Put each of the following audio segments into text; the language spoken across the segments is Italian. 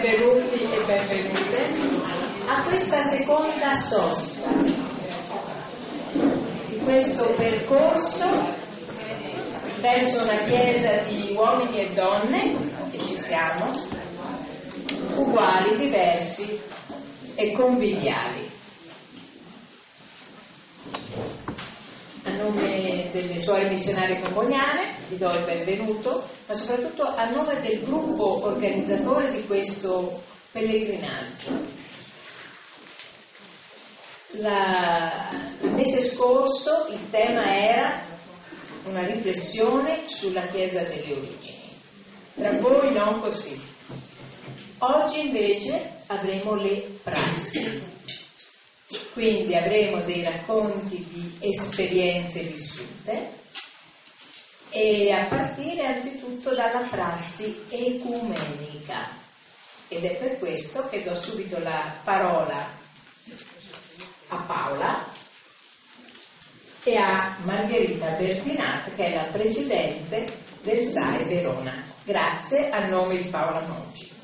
benvenuti e benvenute a questa seconda sosta di questo percorso verso una chiesa di uomini e donne, e ci siamo, uguali, diversi e conviviali. A nome delle suore missionarie comuniane vi do il benvenuto, ma soprattutto a nome del gruppo organizzatore di questo pellegrinaggio. La, il mese scorso il tema era una riflessione sulla Chiesa delle origini. Tra voi non così. Oggi invece avremo le prassi. Quindi avremo dei racconti di esperienze vissute e a partire anzitutto dalla prassi ecumenica. Ed è per questo che do subito la parola a Paola e a Margherita Bertinat che è la presidente del SAE Verona. Grazie a nome di Paola Moggi.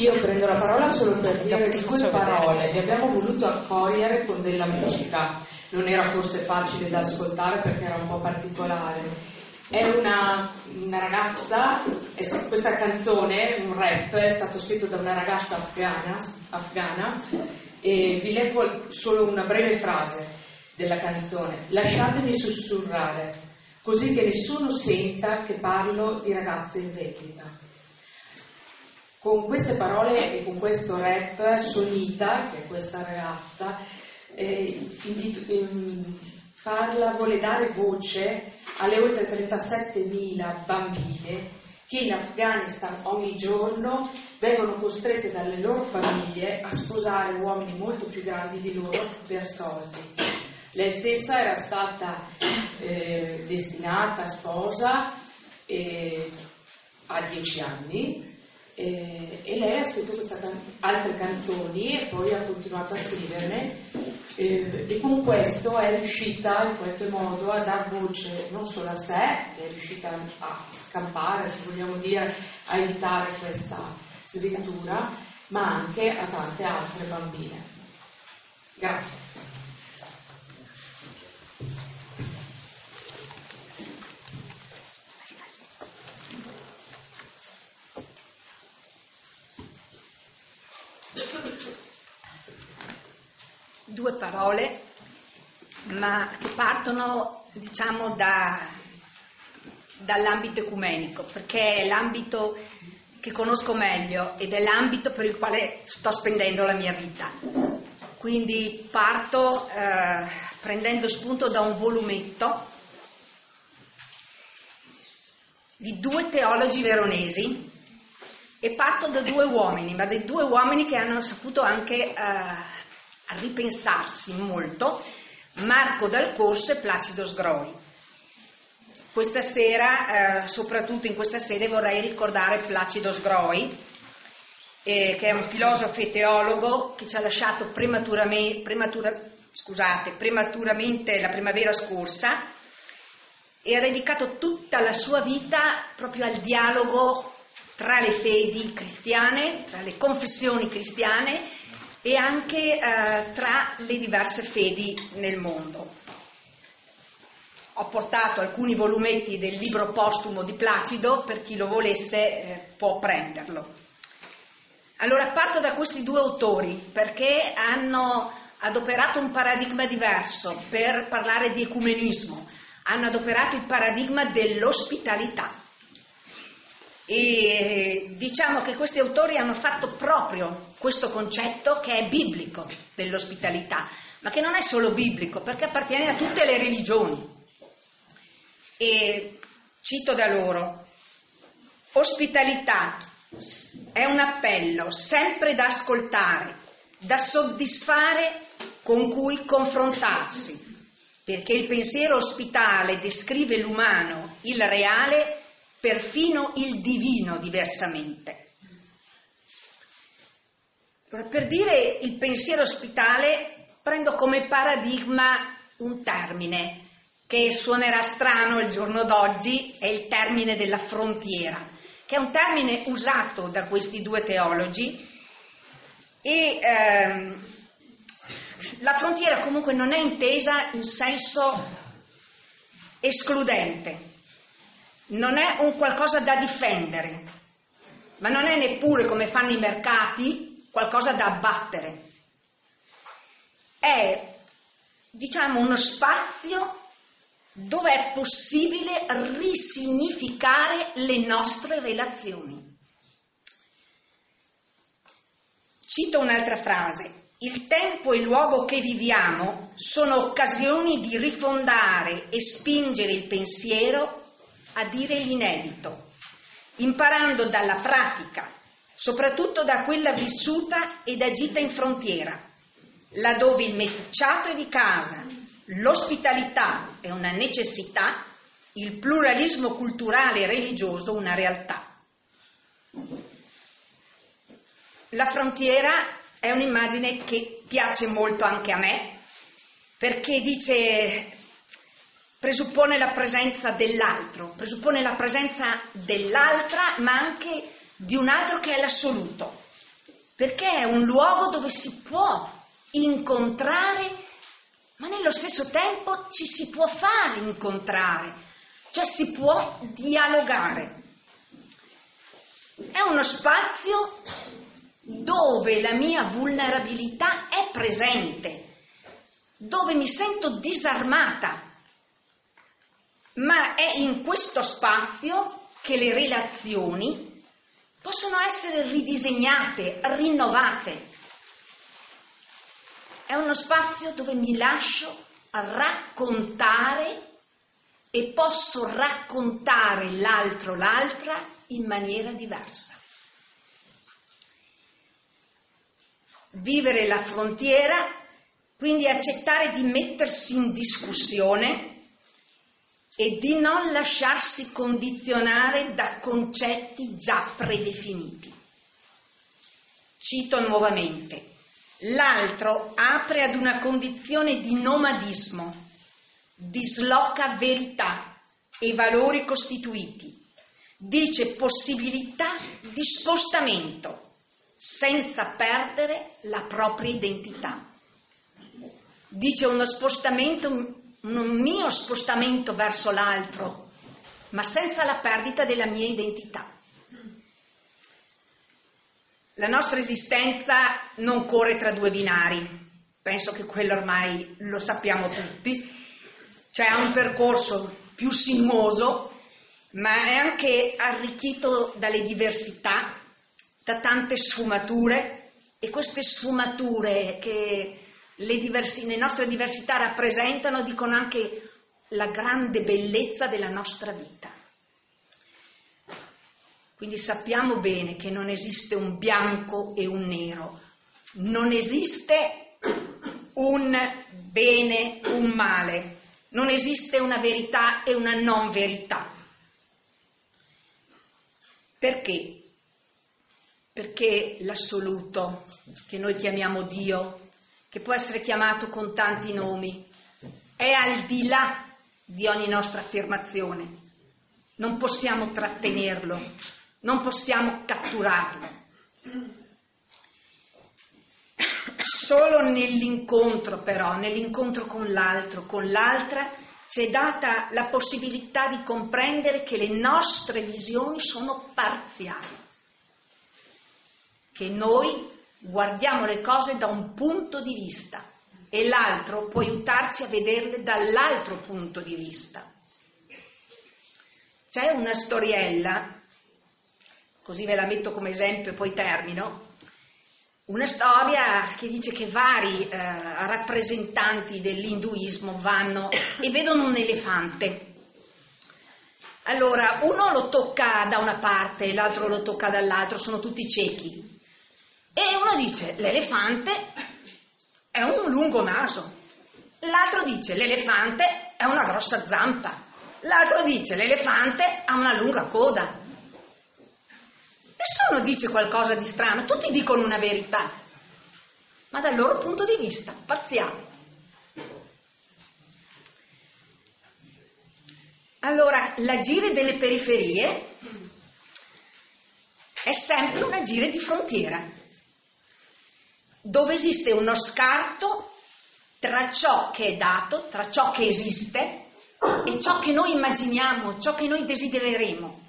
Io prendo la parola solo per dire quelle parole le abbiamo voluto accogliere con della musica. Non era forse facile da ascoltare perché era un po' particolare. È una, una ragazza, questa canzone, un rap, è stato scritto da una ragazza afghana, afghana e vi leggo solo una breve frase della canzone. Lasciatemi sussurrare, così che nessuno senta che parlo di ragazze in vendita. Con queste parole e con questo rap, Sonita, che è questa ragazza, eh, ehm, parla, vuole dare voce alle oltre 37.000 bambine che in Afghanistan ogni giorno vengono costrette dalle loro famiglie a sposare uomini molto più grandi di loro per soldi. Lei stessa era stata eh, destinata sposa eh, a dieci anni eh, e lei ha scritto can- altre canzoni e poi ha continuato a scriverne eh, e con questo è riuscita in qualche modo a dar voce non solo a sé, è riuscita a scampare, se vogliamo dire, a evitare questa sventura, ma anche a tante altre bambine. Grazie. Parole, ma che partono diciamo da, dall'ambito ecumenico, perché è l'ambito che conosco meglio ed è l'ambito per il quale sto spendendo la mia vita. Quindi parto eh, prendendo spunto da un volumetto di due teologi veronesi e parto da due uomini, ma dei due uomini che hanno saputo anche eh, a ripensarsi molto Marco Dal Corso e Placido Sgroi. Questa sera, eh, soprattutto in questa sede, vorrei ricordare Placido Sgroi, eh, che è un filosofo e teologo che ci ha lasciato prematuramente, prematura, scusate, prematuramente la primavera scorsa e ha dedicato tutta la sua vita proprio al dialogo tra le fedi cristiane, tra le confessioni cristiane e anche eh, tra le diverse fedi nel mondo. Ho portato alcuni volumetti del libro postumo di Placido, per chi lo volesse eh, può prenderlo. Allora parto da questi due autori perché hanno adoperato un paradigma diverso per parlare di ecumenismo, hanno adoperato il paradigma dell'ospitalità. E diciamo che questi autori hanno fatto proprio questo concetto che è biblico dell'ospitalità, ma che non è solo biblico perché appartiene a tutte le religioni. E cito da loro, ospitalità è un appello sempre da ascoltare, da soddisfare con cui confrontarsi, perché il pensiero ospitale descrive l'umano, il reale, perfino il divino diversamente. Per dire il pensiero ospitale prendo come paradigma un termine, che suonerà strano il giorno d'oggi, è il termine della frontiera, che è un termine usato da questi due teologi e ehm, la frontiera comunque non è intesa in senso escludente, non è un qualcosa da difendere, ma non è neppure come fanno i mercati qualcosa da abbattere. È, diciamo, uno spazio dove è possibile risignificare le nostre relazioni. Cito un'altra frase. Il tempo e il luogo che viviamo sono occasioni di rifondare e spingere il pensiero a dire l'inedito, imparando dalla pratica, soprattutto da quella vissuta ed agita in frontiera, laddove il meticciato è di casa, l'ospitalità è una necessità, il pluralismo culturale e religioso una realtà. La frontiera è un'immagine che piace molto anche a me perché dice presuppone la presenza dell'altro, presuppone la presenza dell'altra ma anche di un altro che è l'assoluto, perché è un luogo dove si può incontrare ma nello stesso tempo ci si può fare incontrare, cioè si può dialogare. È uno spazio dove la mia vulnerabilità è presente, dove mi sento disarmata, ma è in questo spazio che le relazioni possono essere ridisegnate, rinnovate. È uno spazio dove mi lascio raccontare e posso raccontare l'altro, l'altra in maniera diversa. Vivere la frontiera, quindi accettare di mettersi in discussione e di non lasciarsi condizionare da concetti già predefiniti. Cito nuovamente, L'altro apre ad una condizione di nomadismo, disloca verità e valori costituiti, dice possibilità di spostamento senza perdere la propria identità. Dice uno spostamento, un mio spostamento verso l'altro, ma senza la perdita della mia identità. La nostra esistenza non corre tra due binari, penso che quello ormai lo sappiamo tutti, cioè ha un percorso più sinuoso, ma è anche arricchito dalle diversità, da tante sfumature. E queste sfumature che le, diversi, le nostre diversità rappresentano dicono anche la grande bellezza della nostra vita. Quindi sappiamo bene che non esiste un bianco e un nero, non esiste un bene, un male, non esiste una verità e una non verità. Perché? Perché l'assoluto, che noi chiamiamo Dio, che può essere chiamato con tanti nomi, è al di là di ogni nostra affermazione. Non possiamo trattenerlo, non possiamo catturarlo. Solo nell'incontro però, nell'incontro con l'altro, con l'altra, ci è data la possibilità di comprendere che le nostre visioni sono parziali, che noi guardiamo le cose da un punto di vista e l'altro può aiutarci a vederle dall'altro punto di vista. C'è una storiella così ve la metto come esempio e poi termino, una storia che dice che vari eh, rappresentanti dell'induismo vanno e vedono un elefante. Allora, uno lo tocca da una parte, l'altro lo tocca dall'altro, sono tutti ciechi. E uno dice, l'elefante è un lungo naso. L'altro dice, l'elefante è una grossa zampa. L'altro dice, l'elefante ha una lunga coda. Nessuno dice qualcosa di strano, tutti dicono una verità, ma dal loro punto di vista, parziale. Allora, l'agire delle periferie è sempre un agire di frontiera, dove esiste uno scarto tra ciò che è dato, tra ciò che esiste e ciò che noi immaginiamo, ciò che noi desidereremo.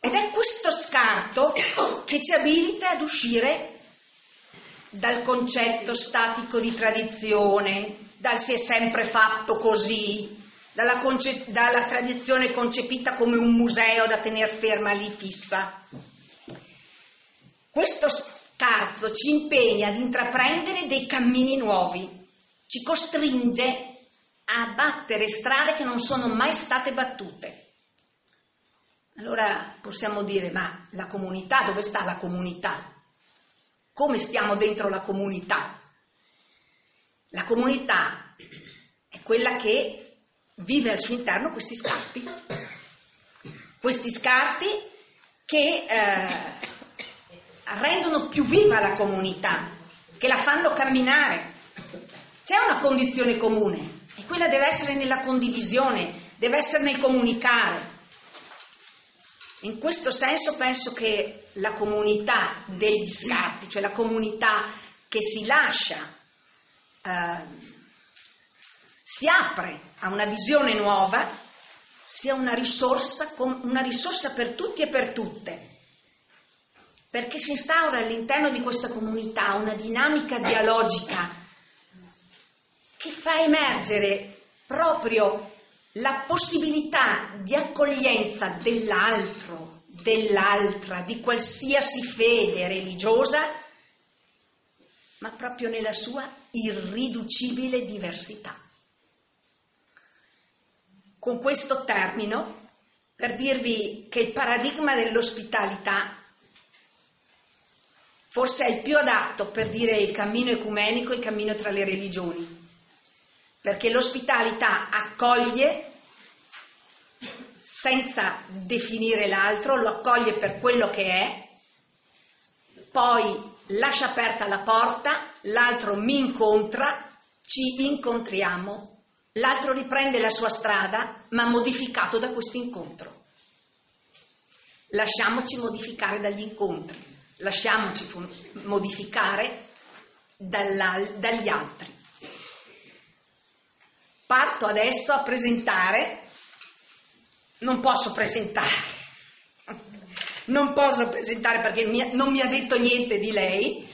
Ed è questo scarto che ci abilita ad uscire dal concetto statico di tradizione, dal si è sempre fatto così, dalla, conce- dalla tradizione concepita come un museo da tenere ferma lì fissa. Questo scarto ci impegna ad intraprendere dei cammini nuovi, ci costringe a battere strade che non sono mai state battute. Allora possiamo dire, ma la comunità, dove sta la comunità? Come stiamo dentro la comunità? La comunità è quella che vive al suo interno questi scarti, questi scarti che eh, rendono più viva la comunità, che la fanno camminare. C'è una condizione comune e quella deve essere nella condivisione, deve essere nel comunicare. In questo senso penso che la comunità degli scarti, cioè la comunità che si lascia, eh, si apre a una visione nuova, sia una risorsa, una risorsa per tutti e per tutte, perché si instaura all'interno di questa comunità una dinamica dialogica che fa emergere proprio la possibilità di accoglienza dell'altro, dell'altra, di qualsiasi fede religiosa, ma proprio nella sua irriducibile diversità. Con questo termino per dirvi che il paradigma dell'ospitalità forse è il più adatto per dire il cammino ecumenico, il cammino tra le religioni perché l'ospitalità accoglie senza definire l'altro, lo accoglie per quello che è, poi lascia aperta la porta, l'altro mi incontra, ci incontriamo, l'altro riprende la sua strada, ma modificato da questo incontro. Lasciamoci modificare dagli incontri, lasciamoci modificare dagli altri. Parto adesso a presentare, non posso presentare, non posso presentare perché non mi ha detto niente di lei,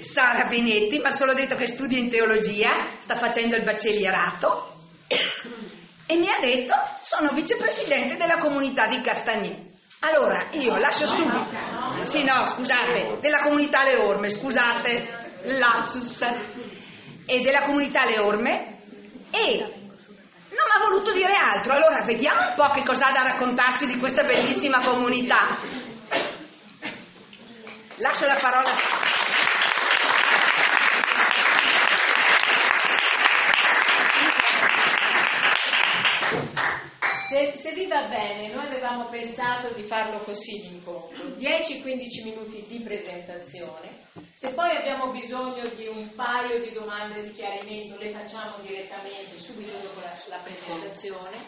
Sara Benetti, ma solo detto che studia in teologia, sta facendo il baccellierato e mi ha detto sono vicepresidente della comunità di Castagnè. Allora, io lascio subito, sì no, scusate, della comunità Le Orme, scusate, lapsus e della comunità Le Orme e non ha voluto dire altro. Allora vediamo un po' che cosa ha da raccontarci di questa bellissima comunità. Lascio la parola. Se, se, vi va bene, noi avevamo pensato di farlo così l'incontro, 10-15 minuti di presentazione, se poi abbiamo bisogno di un paio di domande di chiarimento le facciamo direttamente subito dopo la, la presentazione,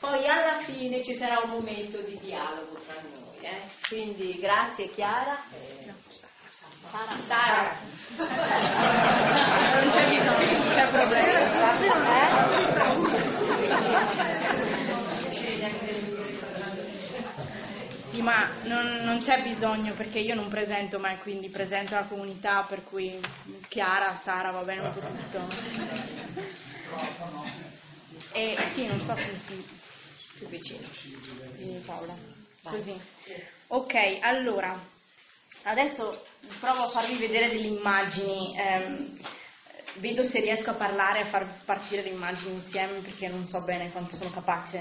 poi alla fine ci sarà un momento di dialogo tra noi. Eh? Quindi grazie Chiara. Eh, Sara. Sara. Non c'è bisogno, non c'è problema. Eh? Sì, ma non, non, c'è bisogno perché io non presento mai, quindi presento la comunità, per cui Chiara, Sara, va bene un po' tutto. E sì, non so se si... Più vicino. Paola. Così. Ok, allora, adesso provo a farvi vedere delle immagini. Ehm, vedo se riesco a parlare, a far partire le immagini insieme perché non so bene quanto sono capace.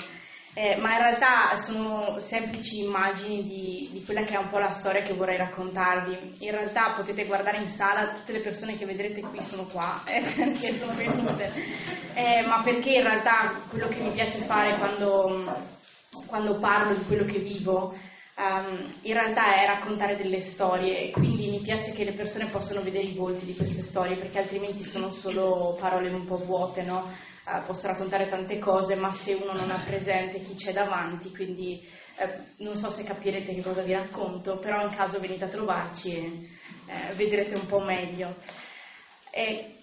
Eh, ma in realtà sono semplici immagini di, di, quella che è un po' la storia che vorrei raccontarvi. In realtà potete guardare in sala, tutte le persone che vedrete qui sono qua, eh, perché sono venute, eh, ma perché in realtà quello che mi piace fare quando, quando parlo di quello che vivo Um, in realtà è raccontare delle storie e quindi mi piace che le persone possano vedere i volti di queste storie perché altrimenti sono solo parole un po' vuote, no? eh, posso raccontare tante cose, ma se uno non ha presente chi c'è davanti, quindi eh, non so se capirete che cosa vi racconto, però in caso venite a trovarci e eh, vedrete un po' meglio. E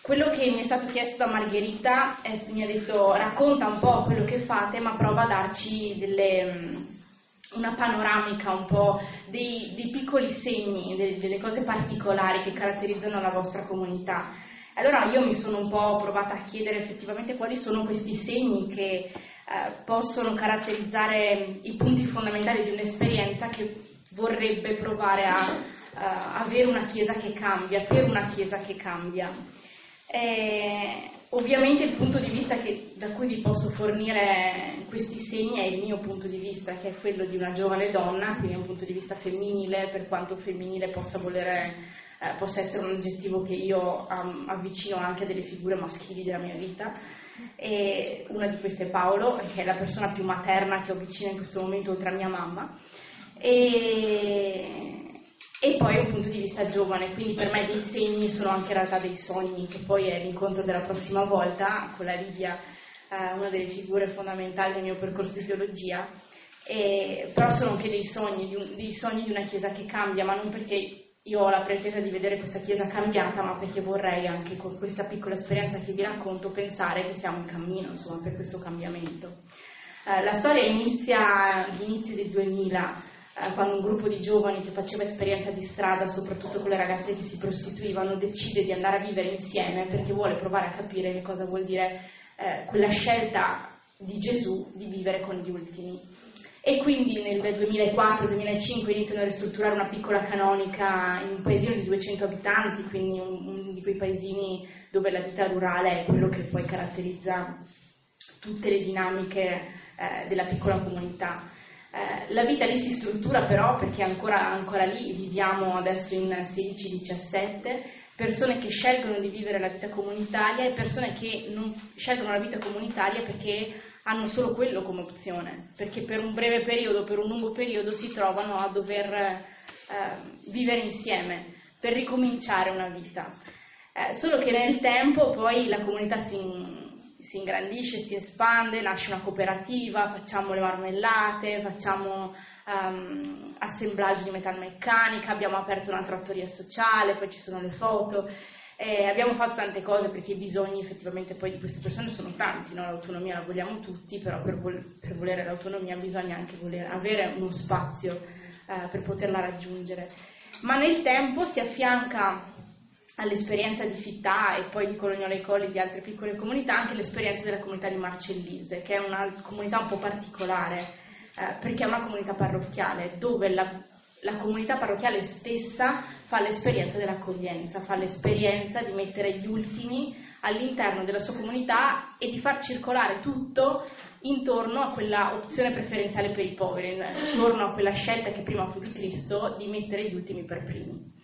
quello che mi è stato chiesto da Margherita è, mi ha detto racconta un po' quello che fate, ma prova a darci delle, mm, una panoramica un po' dei, dei piccoli segni, delle, delle cose particolari che caratterizzano la vostra comunità. Allora io mi sono un po' provata a chiedere effettivamente quali sono questi segni che eh, possono caratterizzare i punti fondamentali di un'esperienza che vorrebbe provare a uh, avere una Chiesa che cambia, per una Chiesa che cambia. E, ovviamente il punto di vista che, da cui vi posso fornire questi segni è il mio punto di vista, che è quello di una giovane donna, quindi un punto di vista femminile, per quanto femminile possa volere eh, possa essere un aggettivo che io um, avvicino anche a delle figure maschili della mia vita. E una di queste è Paolo, che è la persona più materna che ho vicino in questo momento oltre a mia mamma. E, e poi un punto di vista giovane, quindi per me dei segni sono anche in realtà dei sogni, che poi è l'incontro della prossima volta con la Lidia, eh, una delle figure fondamentali del mio percorso di teologia, e, però sono anche dei sogni, dei sogni di una Chiesa che cambia, ma non perché io ho la pretesa di vedere questa Chiesa cambiata, ma perché vorrei anche con questa piccola esperienza che vi racconto pensare che siamo in cammino insomma, per questo cambiamento. Eh, la storia inizia agli inizi del 2000, eh, quando un gruppo di giovani che faceva esperienza di strada, soprattutto con le ragazze che si prostituivano, decide di andare a vivere insieme perché vuole provare a capire che cosa vuol dire eh, quella scelta di Gesù di vivere con gli ultimi e quindi nel 2004-2005 iniziano a ristrutturare una piccola canonica in un paesino di 200 abitanti, quindi uno di quei paesini dove la vita rurale è quello che poi caratterizza tutte le dinamiche eh, della piccola comunità. Eh, la vita lì si struttura però perché ancora, ancora lì viviamo adesso in 16-17 persone che scelgono di vivere la vita comunitaria e persone che non scelgono la vita comunitaria perché hanno solo quello come opzione, perché per un breve periodo, per un lungo periodo si trovano a dover eh, vivere insieme per ricominciare una vita. Eh, solo che nel tempo poi la comunità si, si, ingrandisce, si espande, nasce una cooperativa, facciamo le marmellate, facciamo um, assemblaggi di metalmeccanica, abbiamo aperto una trattoria sociale, poi ci sono le foto. Eh, abbiamo fatto tante cose perché i bisogni effettivamente poi di queste persone sono tanti, no? l'autonomia la vogliamo tutti, però per, vol- per, volere l'autonomia bisogna anche voler avere uno spazio eh, per poterla raggiungere. Ma nel tempo si affianca all'esperienza di Fittà e poi di Colognola e Colli e di altre piccole comunità anche l'esperienza della comunità di Marcellise, che è una comunità un po' particolare eh, perché è una comunità parrocchiale dove la, la comunità parrocchiale stessa fa l'esperienza dell'accoglienza, fa l'esperienza di mettere gli ultimi all'interno della sua comunità e di far circolare tutto intorno a quella opzione preferenziale per i poveri, intorno a quella scelta che prima fu di Cristo di mettere gli ultimi per primi.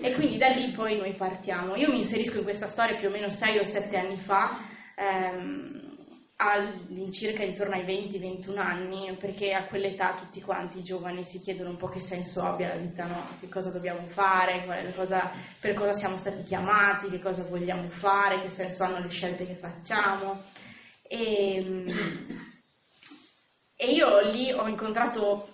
E quindi da lì poi noi partiamo. Io mi inserisco in questa storia più o meno 6 o 7 anni fa, ehm, all'incirca intorno ai 20-21 anni, perché a quell'età tutti quanti i giovani si chiedono un po' che senso abbia la vita, no? che cosa dobbiamo fare, cosa, per cosa siamo stati chiamati, che cosa vogliamo fare, che senso hanno le scelte che facciamo. E, e io lì ho incontrato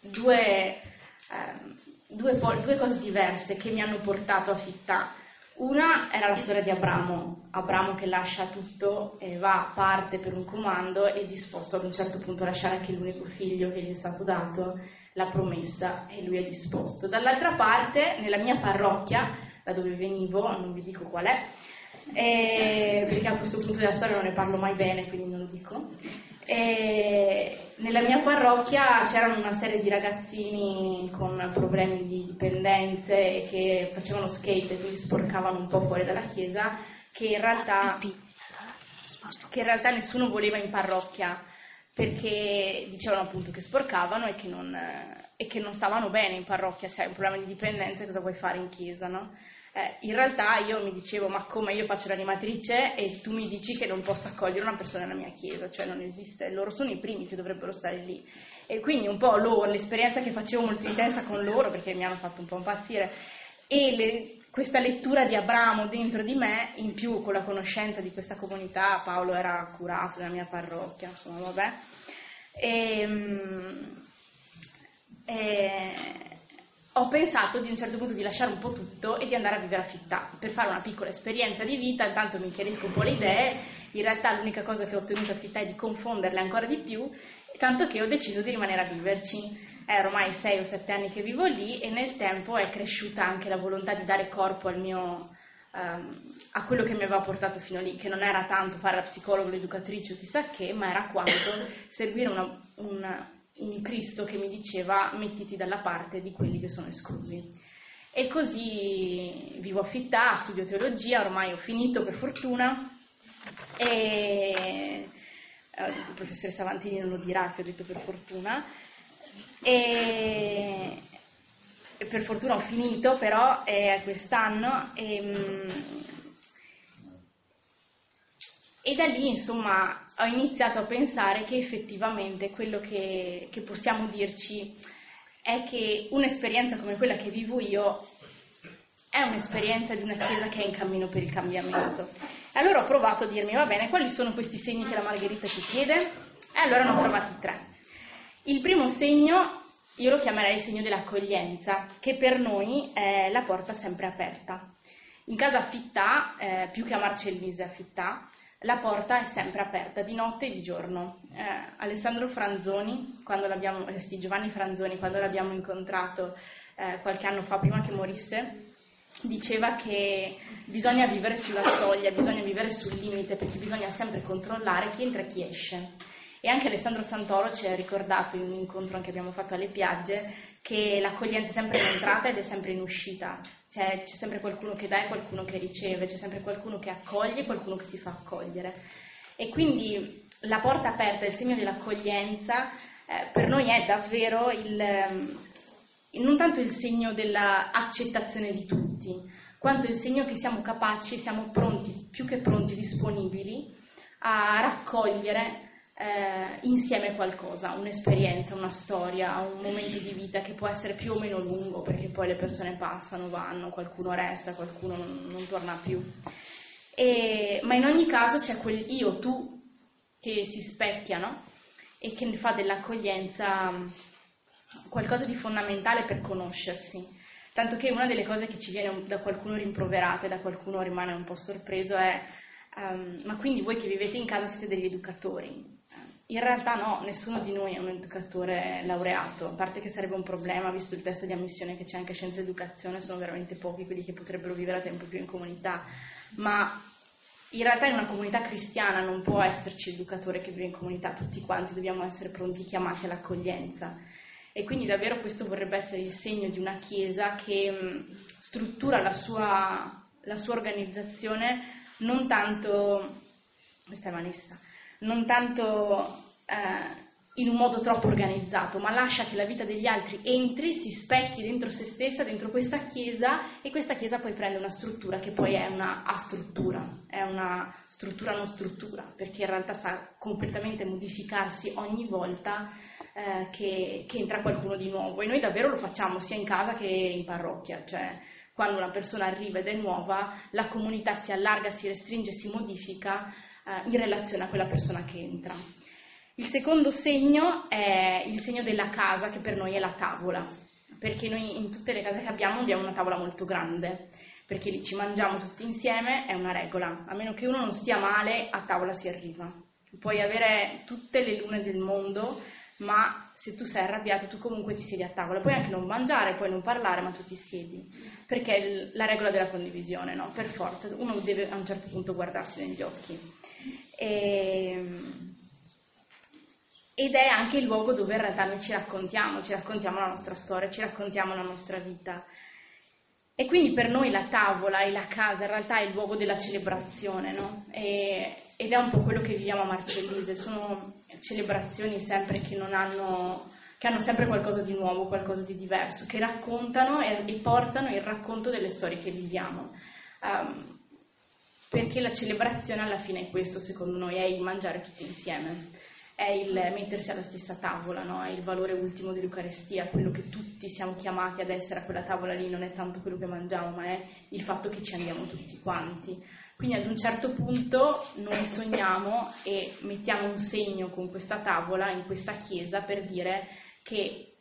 due, eh, due, due cose diverse che mi hanno portato a Fittà una era la storia di Abramo, Abramo che lascia tutto e va, parte per un comando e è disposto ad un certo punto a lasciare anche l'unico figlio che gli è stato dato, la promessa, e lui è disposto. Dall'altra parte, nella mia parrocchia, da dove venivo, non vi dico qual è, perché a questo punto della storia non ne parlo mai bene, quindi non lo dico, e nella mia parrocchia c'erano una serie di ragazzini con problemi di dipendenze e che facevano skate e quindi sporcavano un po' fuori dalla chiesa, che in realtà, che in realtà nessuno voleva in parrocchia perché dicevano appunto che sporcavano e che non, e che non stavano bene in parrocchia, se hai un problema di dipendenza cosa vuoi fare in chiesa, no? Eh, in realtà io mi dicevo ma come io faccio l'animatrice e tu mi dici che non posso accogliere una persona nella mia chiesa, cioè non esiste, loro sono i primi che dovrebbero stare lì. E quindi un po' loro, l'esperienza che facevo molto intensa con loro, perché mi hanno fatto un po' impazzire, e le, questa lettura di Abramo dentro di me, in più con la conoscenza di questa comunità, Paolo era curato nella mia parrocchia, insomma, vabbè. E, ehm, e, ho pensato di un certo punto di lasciare un po' tutto e di andare a vivere a Fittà per fare una piccola esperienza di vita, intanto mi chiarisco un po' le idee, in realtà l'unica cosa che ho ottenuto a Fittà è di confonderle ancora di più, tanto che ho deciso di rimanere a viverci. È ormai 6 o 7 anni che vivo lì e nel tempo è cresciuta anche la volontà di dare corpo al mio, um, a quello che mi aveva portato fino lì, che non era tanto fare la psicologa, l'educatrice o chissà che, ma era quanto seguire una, una, un Cristo che mi diceva mettiti dalla parte di quelli che sono esclusi. E così vivo a Fittà, studio teologia, ormai ho finito per fortuna e eh, il professore Savantini non lo dirà che ho detto per fortuna e, per fortuna ho finito però eh, quest'anno e, mm, e, da lì insomma ho iniziato a pensare che effettivamente quello che, che possiamo dirci è che un'esperienza come quella che vivo io è un'esperienza di una chiesa che è in cammino per il cambiamento. E allora ho provato a dirmi, va bene, quali sono questi segni che la Margherita ci chiede? E allora ne ho trovati tre. Il primo segno, io lo chiamerei il segno dell'accoglienza, che per noi è la porta sempre aperta. In casa affittà, eh, più che a Marcellise affittà, la porta è sempre aperta, di notte e di giorno. Eh, Alessandro Franzoni, quando l'abbiamo, eh sì, Giovanni Franzoni, quando l'abbiamo incontrato eh, qualche anno fa, prima che morisse, diceva che bisogna vivere sulla soglia, bisogna vivere sul limite, perché bisogna sempre controllare chi entra e chi esce. E anche Alessandro Santoro ci ha ricordato in un incontro che abbiamo fatto alle piagge che l'accoglienza è sempre in entrata ed è sempre in uscita, cioè, c'è sempre qualcuno che dà e qualcuno che riceve, c'è sempre qualcuno che accoglie e qualcuno che si fa accogliere. E quindi la porta aperta, il segno dell'accoglienza, eh, per noi è davvero il, non tanto il segno dell'accettazione di tutti, quanto il segno che siamo capaci, siamo pronti, più che pronti, disponibili a raccogliere eh, insieme qualcosa, un'esperienza, una storia, un momento di vita che può essere più o meno lungo perché poi le persone passano, vanno, qualcuno resta, qualcuno non, non torna più. E, ma in ogni caso c'è quel io, tu che si specchiano e che fa dell'accoglienza qualcosa di fondamentale per conoscersi. Tanto che una delle cose che ci viene da qualcuno rimproverata e da qualcuno rimane un po' sorpreso è um, ma quindi voi che vivete in casa siete degli educatori? In realtà no, nessuno di noi è un educatore laureato, a parte che sarebbe un problema visto il test di ammissione che c'è anche scienza ed educazione, sono veramente pochi quelli che potrebbero vivere a tempo più in comunità, ma in realtà in una comunità cristiana non può esserci educatore che vive in comunità, tutti quanti dobbiamo essere pronti, chiamati all'accoglienza. E quindi davvero questo vorrebbe essere il segno di una Chiesa che mh, struttura la sua, la sua, organizzazione non tanto, questa è Vanessa, non tanto eh, in un modo troppo organizzato, ma lascia che la vita degli altri entri, si specchi dentro se stessa, dentro questa chiesa e questa chiesa poi prende una struttura che poi è una a struttura, è una struttura non struttura, perché in realtà sa completamente modificarsi ogni volta eh, che, che, entra qualcuno di nuovo. E noi davvero lo facciamo sia in casa che in parrocchia, cioè quando una persona arriva ed è nuova la comunità si allarga, si restringe, si modifica eh, in relazione a quella persona che entra. Il secondo segno è il segno della casa che per noi è la tavola, perché noi in tutte le case che abbiamo abbiamo una tavola molto grande, perché lì ci mangiamo tutti insieme, è una regola, a meno che uno non stia male a tavola si arriva. Puoi avere tutte le lune del mondo, ma se tu sei arrabbiato tu comunque ti siedi a tavola, puoi anche non mangiare, puoi non parlare, ma tu ti siedi, perché è la regola della condivisione, no? Per forza, uno deve a un certo punto guardarsi negli occhi. E... Ed è anche il luogo dove in realtà noi ci raccontiamo, ci raccontiamo la nostra storia, ci raccontiamo la nostra vita. E quindi per noi la tavola e la casa in realtà è il luogo della celebrazione, no? E, ed è un po' quello che viviamo a Marcellise, sono celebrazioni sempre che non hanno, che hanno sempre qualcosa di nuovo, qualcosa di diverso, che raccontano e, e portano il racconto delle storie che viviamo. Um, perché la celebrazione alla fine è questo, secondo noi, è il mangiare tutti insieme. è il mettersi alla stessa tavola, no? è il valore ultimo dell'Eucarestia, quello che tutti siamo chiamati ad essere a quella tavola lì, non è tanto quello che mangiamo, ma è il fatto che ci andiamo tutti quanti. Quindi ad un certo punto noi sogniamo e mettiamo un segno con questa tavola in questa chiesa per dire che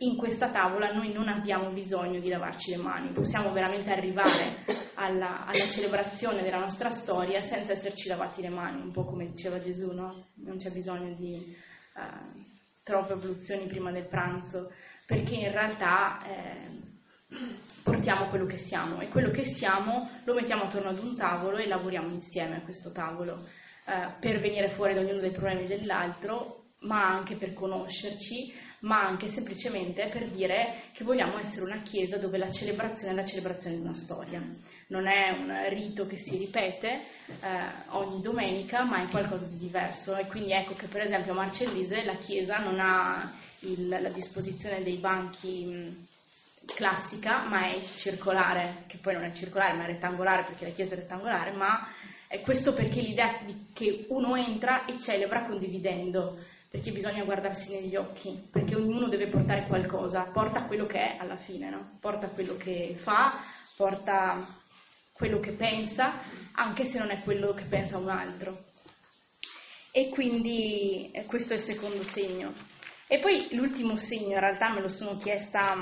in questa tavola noi non abbiamo bisogno di lavarci le mani, possiamo veramente arrivare alla, alla, celebrazione della nostra storia senza esserci lavati le mani, un po' come diceva Gesù, no? non c'è bisogno di uh, troppe evoluzioni prima del pranzo, perché in realtà eh, portiamo quello che siamo e quello che siamo lo mettiamo attorno ad un tavolo e lavoriamo insieme a questo tavolo eh, per venire fuori da ognuno dei problemi dell'altro, ma anche per conoscerci ma anche semplicemente per dire che vogliamo essere una chiesa dove la celebrazione è la celebrazione di una storia. Non è un rito che si ripete eh, ogni domenica, ma è qualcosa di diverso. E quindi ecco che per esempio a Marcellise la chiesa non ha il, la disposizione dei banchi classica, ma è circolare, che poi non è circolare, ma è rettangolare perché la chiesa è rettangolare, ma è questo perché l'idea che uno entra e celebra condividendo perché bisogna guardarsi negli occhi, perché ognuno deve portare qualcosa, porta quello che è alla fine, no? porta quello che fa, porta quello che pensa, anche se non è quello che pensa un altro. E quindi questo è il secondo segno. E poi l'ultimo segno, in realtà me lo sono chiesta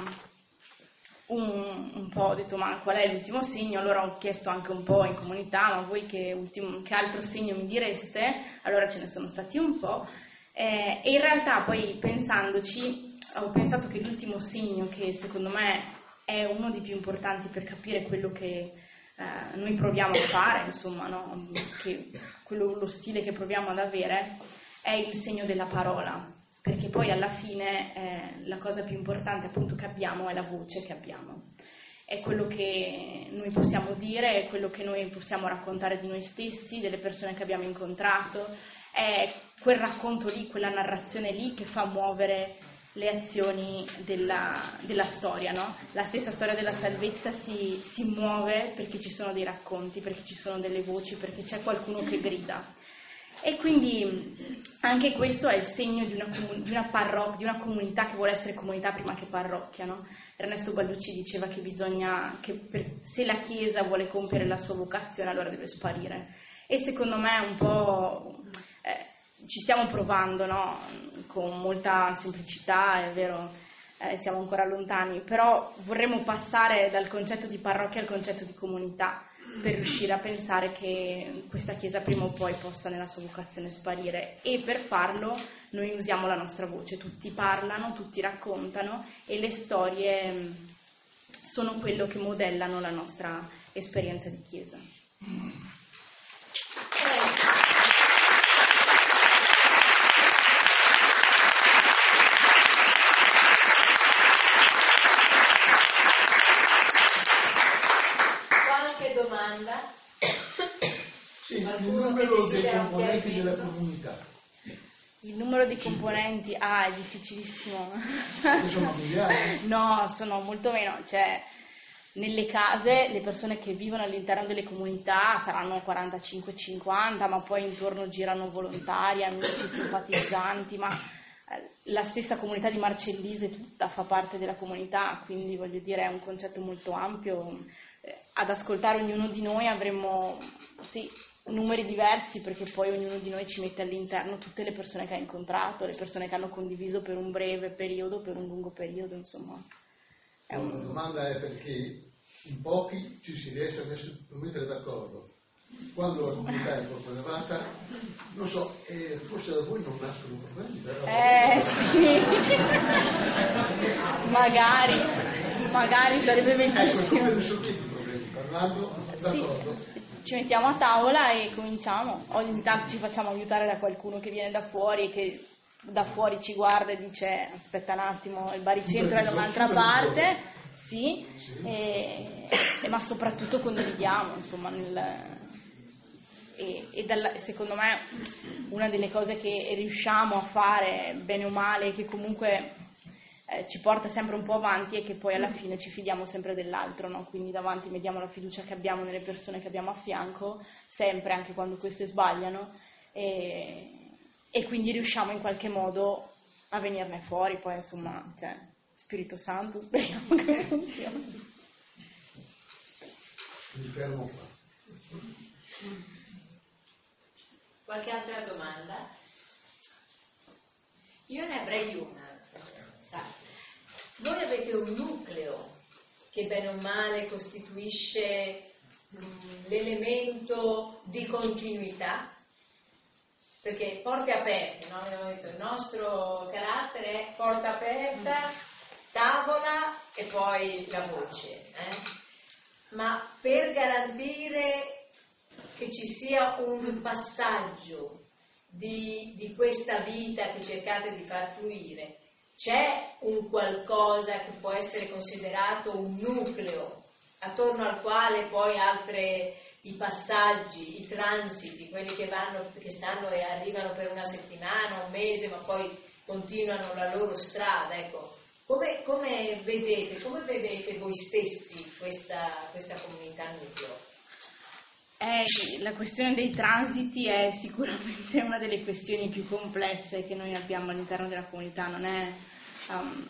un, un, po', ho detto ma qual è l'ultimo segno? Allora ho chiesto anche un po' in comunità, ma voi che, ultimo, che altro segno mi direste? Allora ce ne sono stati un po'. Eh, e in realtà poi pensandoci, ho pensato che l'ultimo segno che secondo me è uno dei più importanti per capire quello che eh, noi proviamo a fare, insomma, no? che, quello, lo stile che proviamo ad avere, è il segno della parola, perché poi alla fine eh, la cosa più importante appunto che abbiamo è la voce che abbiamo è quello che noi possiamo dire, è quello che noi possiamo raccontare di noi stessi, delle persone che abbiamo incontrato, è quel racconto lì, quella narrazione lì che fa muovere le azioni della, della storia. No? La stessa storia della salvezza si, si, muove perché ci sono dei racconti, perché ci sono delle voci, perché c'è qualcuno che grida. E quindi anche questo è il segno di una, di una, parroc- di una comunità che vuole essere comunità prima che parrocchia. No? Ernesto Balducci diceva che bisogna, che per, se la Chiesa vuole compiere la sua vocazione allora deve sparire. E secondo me è un po' ci stiamo provando no? con molta semplicità, è vero, eh, siamo ancora lontani, però vorremmo passare dal concetto di parrocchia al concetto di comunità per riuscire a pensare che questa Chiesa prima o poi possa nella sua vocazione sparire. E per farlo noi usiamo la nostra voce, tutti parlano, tutti raccontano e le storie mm, sono quello che modellano la nostra esperienza di Chiesa. Il numero dei componenti della comunità. Il numero di componenti, ah, è difficilissimo. sono migliaia? no, sono molto meno. Cioè, nelle case le persone che vivono all'interno delle comunità saranno 45-50, ma poi intorno girano volontari, amici, simpatizzanti, ma eh, la stessa comunità di Marcellise tutta fa parte della comunità, quindi voglio dire è un concetto molto ampio. Eh, ad ascoltare ognuno di noi avremmo sì, numeri diversi perché poi ognuno di noi ci mette all'interno tutte le persone che ha incontrato, le persone che hanno condiviso per un breve periodo, per un lungo periodo, insomma. È un... La domanda è perché in pochi ci si riesce a mettere d'accordo. Quando la comunità è troppo elevata, non so, eh, forse da voi non nascono problemi, però... Eh sì, magari, magari sarebbe bellissimo. Ecco, come risolvete i problemi? Parlando d'accordo? Sì ci mettiamo a tavola e cominciamo. Ogni tanto ci facciamo aiutare da qualcuno che viene da fuori e che da fuori ci guarda e dice aspetta un attimo, il baricentro è da un'altra parte, sì, e, e, ma soprattutto condividiamo, insomma, nel, e, e dalla, secondo me una delle cose che riusciamo a fare bene o male, che comunque eh, ci porta sempre un po' avanti e che poi alla fine ci fidiamo sempre dell'altro, no? quindi davanti mettiamo la fiducia che abbiamo nelle persone che abbiamo a fianco, sempre, anche quando queste sbagliano, e, e quindi riusciamo in qualche modo a venirne fuori, poi insomma, cioè, Spirito Santo, speriamo che funzioni. Mi fermo qua. Qualche altra domanda? Io ne avrei una. Sa. Voi avete un nucleo che bene o male costituisce mh, l'elemento di continuità perché porte aperte, no? detto, il nostro carattere è porta aperta, tavola e poi la voce. Eh? Ma per garantire che ci sia un passaggio di, di questa vita che cercate di far fluire, c'è un qualcosa che può essere considerato un nucleo attorno al quale poi altre i passaggi, i transiti, quelli che, vanno, che stanno e arrivano per una settimana, un mese, ma poi continuano la loro strada. Ecco, come, come, vedete, come vedete voi stessi questa, questa comunità nucleo? Eh, la questione dei transiti è sicuramente una delle questioni più complesse che noi abbiamo all'interno della comunità, non è um,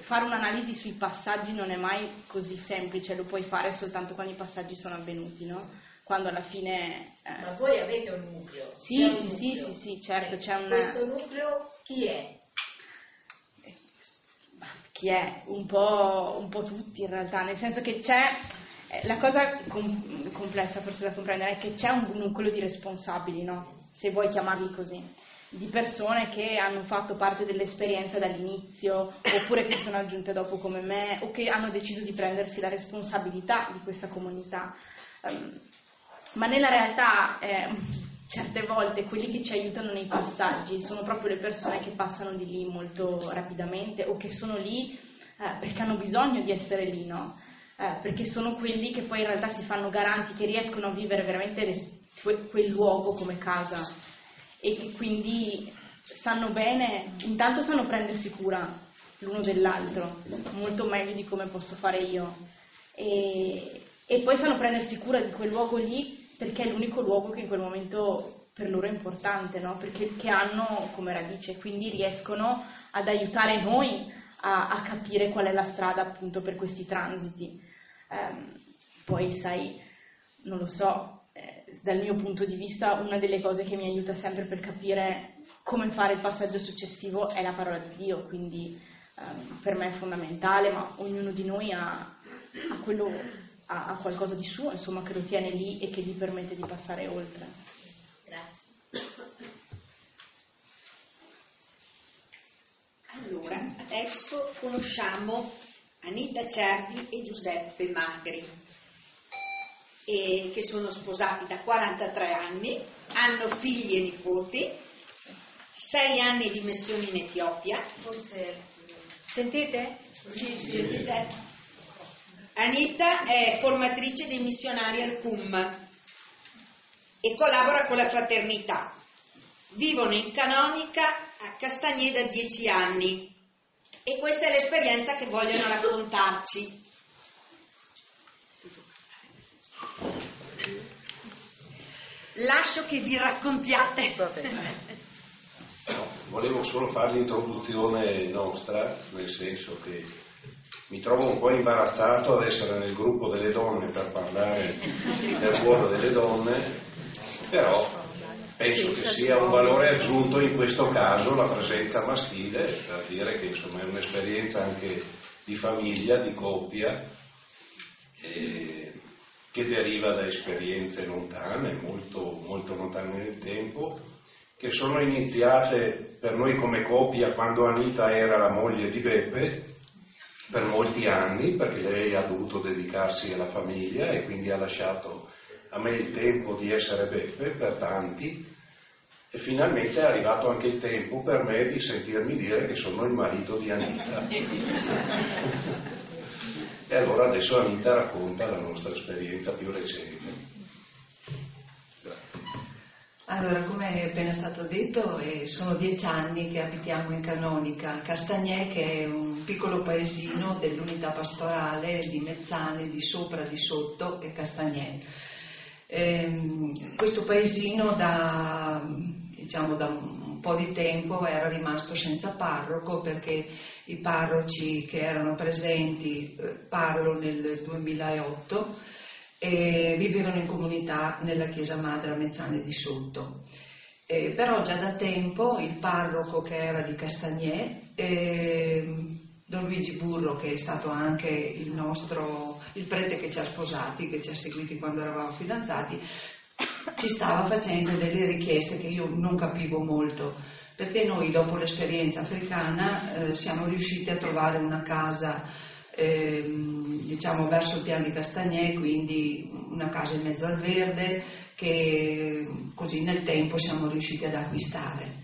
fare un'analisi sui passaggi non è mai così semplice, lo puoi fare soltanto quando i passaggi sono avvenuti, no? Quando alla fine... Eh... Ma voi avete un nucleo? Sì, un sì, nucleo. sì, sì, sì, certo, eh, c'è un... Questo nucleo chi è? Chi è? Un po', un po' tutti in realtà, nel senso che c'è... Eh, la cosa com- complessa forse da comprendere è che c'è un nucleo di responsabili, no? Se vuoi chiamarli così di persone che hanno fatto parte dell'esperienza dall'inizio oppure che sono aggiunte dopo come me o che hanno deciso di prendersi la responsabilità di questa comunità. Um, ma nella realtà eh, certe volte quelli che ci aiutano nei passaggi sono proprio le persone che passano di lì molto rapidamente o che sono lì eh, perché hanno bisogno di essere lì, no? Eh, perché sono quelli che poi in realtà si fanno garanti, che riescono a vivere veramente le, quel luogo come casa e che quindi sanno bene, intanto sanno prendersi cura l'uno dell'altro, molto meglio di come posso fare io. E, e poi sanno prendersi cura di quel luogo lì perché è l'unico luogo che in quel momento per loro è importante, no? perché che hanno come radice, quindi riescono ad aiutare noi a, a capire qual è la strada appunto per questi transiti. Um, poi sai, non lo so, dal mio punto di vista una delle cose che mi aiuta sempre per capire come fare il passaggio successivo è la parola di Dio, quindi um, per me è fondamentale, ma ognuno di noi ha, ha, quello, ha, ha, qualcosa di suo, insomma, che lo tiene lì e che gli permette di passare oltre. Grazie. Allora, adesso conosciamo Anita Cervi e Giuseppe Magri eh, che sono sposati da 43 anni, hanno figli e nipoti, 6 anni di missione in Etiopia. Forse sentite? Sì, sentite. Anita è formatrice dei missionari al CUM e collabora con la fraternità. Vivono in Canonica a Castagneda da 10 anni e questa è l'esperienza che vogliono raccontarci. lascio che vi raccontiate. No, volevo solo fare l'introduzione nostra, nel senso che mi trovo un po' imbarazzato ad essere nel gruppo delle donne per parlare del ruolo delle donne, però penso che sia un valore aggiunto in questo caso la presenza maschile, per dire che insomma è un'esperienza anche di famiglia, di coppia. E che deriva da esperienze lontane, molto, molto lontane nel tempo, che sono iniziate per noi come coppia quando Anita era la moglie di Beppe, per molti anni, perché lei ha dovuto dedicarsi alla famiglia e quindi ha lasciato a me il tempo di essere Beppe per tanti, e finalmente è arrivato anche il tempo per me di sentirmi dire che sono il marito di Anita. E allora adesso Anita racconta la nostra esperienza più recente. Allora, come è appena stato detto, eh, sono dieci anni che abitiamo in Canonica, Castagnè che è un piccolo paesino dell'unità pastorale di Mezzane, di sopra, di sotto e Castagnè. Eh, questo paesino da da un po' di tempo era rimasto senza parroco perché i parroci che erano presenti, eh, parlo nel 2008, eh, vivevano in comunità nella chiesa madre a Mezzane di Sotto. Eh, però già da tempo il parroco che era di Castagnè, eh, Don Luigi Burro, che è stato anche il nostro, il prete che ci ha sposati, che ci ha seguiti quando eravamo fidanzati, ci stava facendo delle richieste che io non capivo molto, perché noi dopo l'esperienza africana eh, siamo riusciti a trovare una casa eh, diciamo verso il piano di Castagnè, quindi una casa in mezzo al verde che così nel tempo siamo riusciti ad acquistare.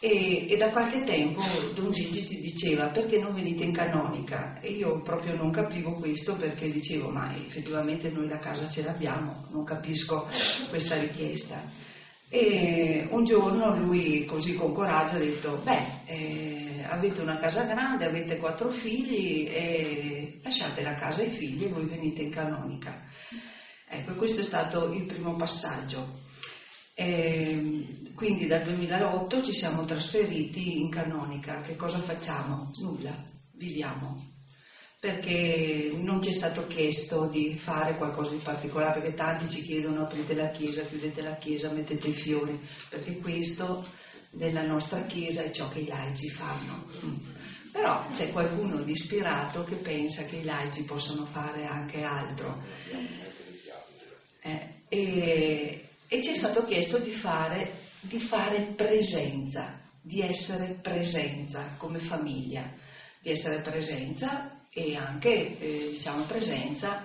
E, e, da qualche tempo Don Gigi ci diceva perché non venite in canonica e io proprio non capivo questo perché dicevo ma effettivamente noi la casa ce l'abbiamo, non capisco questa richiesta. E un giorno lui così con coraggio ha detto beh eh, avete una casa grande, avete quattro figli e lasciate la casa ai figli e voi venite in canonica. Ecco, questo è stato il primo passaggio. E quindi dal 2008 ci siamo trasferiti in Canonica. Che cosa facciamo? Nulla, viviamo. Perché non ci è stato chiesto di fare qualcosa di particolare, perché tanti ci chiedono aprite la chiesa, chiudete la chiesa, mettete i fiori, perché questo nella nostra chiesa è ciò che i laici fanno. Mm. Però c'è qualcuno di ispirato che pensa che i laici possano fare anche altro. Eh, e, e ci è stato chiesto di fare, di fare presenza, di essere presenza come famiglia, di essere presenza e anche eh, diciamo, presenza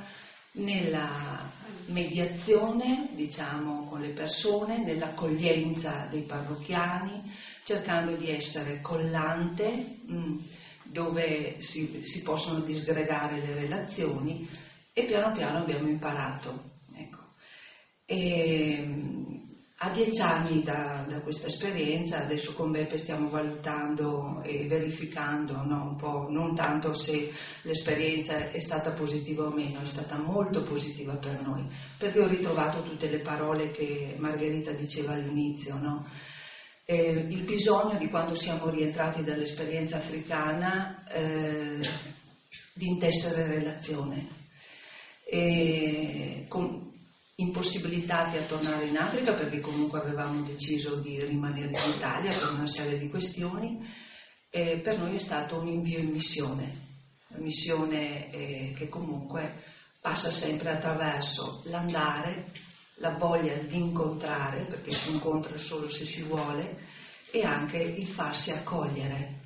nella mediazione diciamo, con le persone, nell'accoglienza dei parrocchiani, cercando di essere collante mh, mm, dove si, si possono disgregare le relazioni e piano piano abbiamo imparato e a dieci anni da, da, questa esperienza, adesso con Beppe stiamo valutando e verificando no, un po', non tanto se l'esperienza è stata positiva o meno, è stata molto positiva per noi, perché ho ritrovato tutte le parole che Margherita diceva all'inizio, no? eh, il bisogno di quando siamo rientrati dall'esperienza africana eh, di intessere relazione. E, con, impossibilitati a tornare in Africa perché comunque avevamo deciso di rimanere in Italia per una serie di questioni e per noi è stato un invio in missione, una missione eh, che comunque passa sempre attraverso l'andare, la voglia di incontrare, perché si incontra solo se si vuole, e anche il farsi accogliere,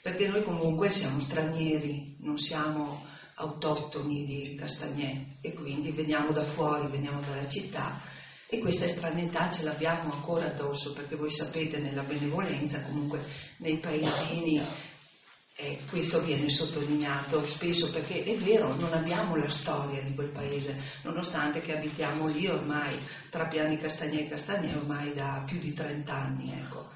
perché noi comunque siamo stranieri, non siamo autoctoni di Castagnè e quindi veniamo da fuori, veniamo dalla città e questa estranità ce l'abbiamo ancora addosso perché voi sapete nella benevolenza comunque nei paesini eh, questo viene sottolineato spesso perché è vero, non abbiamo la storia di quel paese, nonostante che abitiamo lì ormai tra Piani Castagnè e Castagnè ormai da più di 30 anni. Ecco.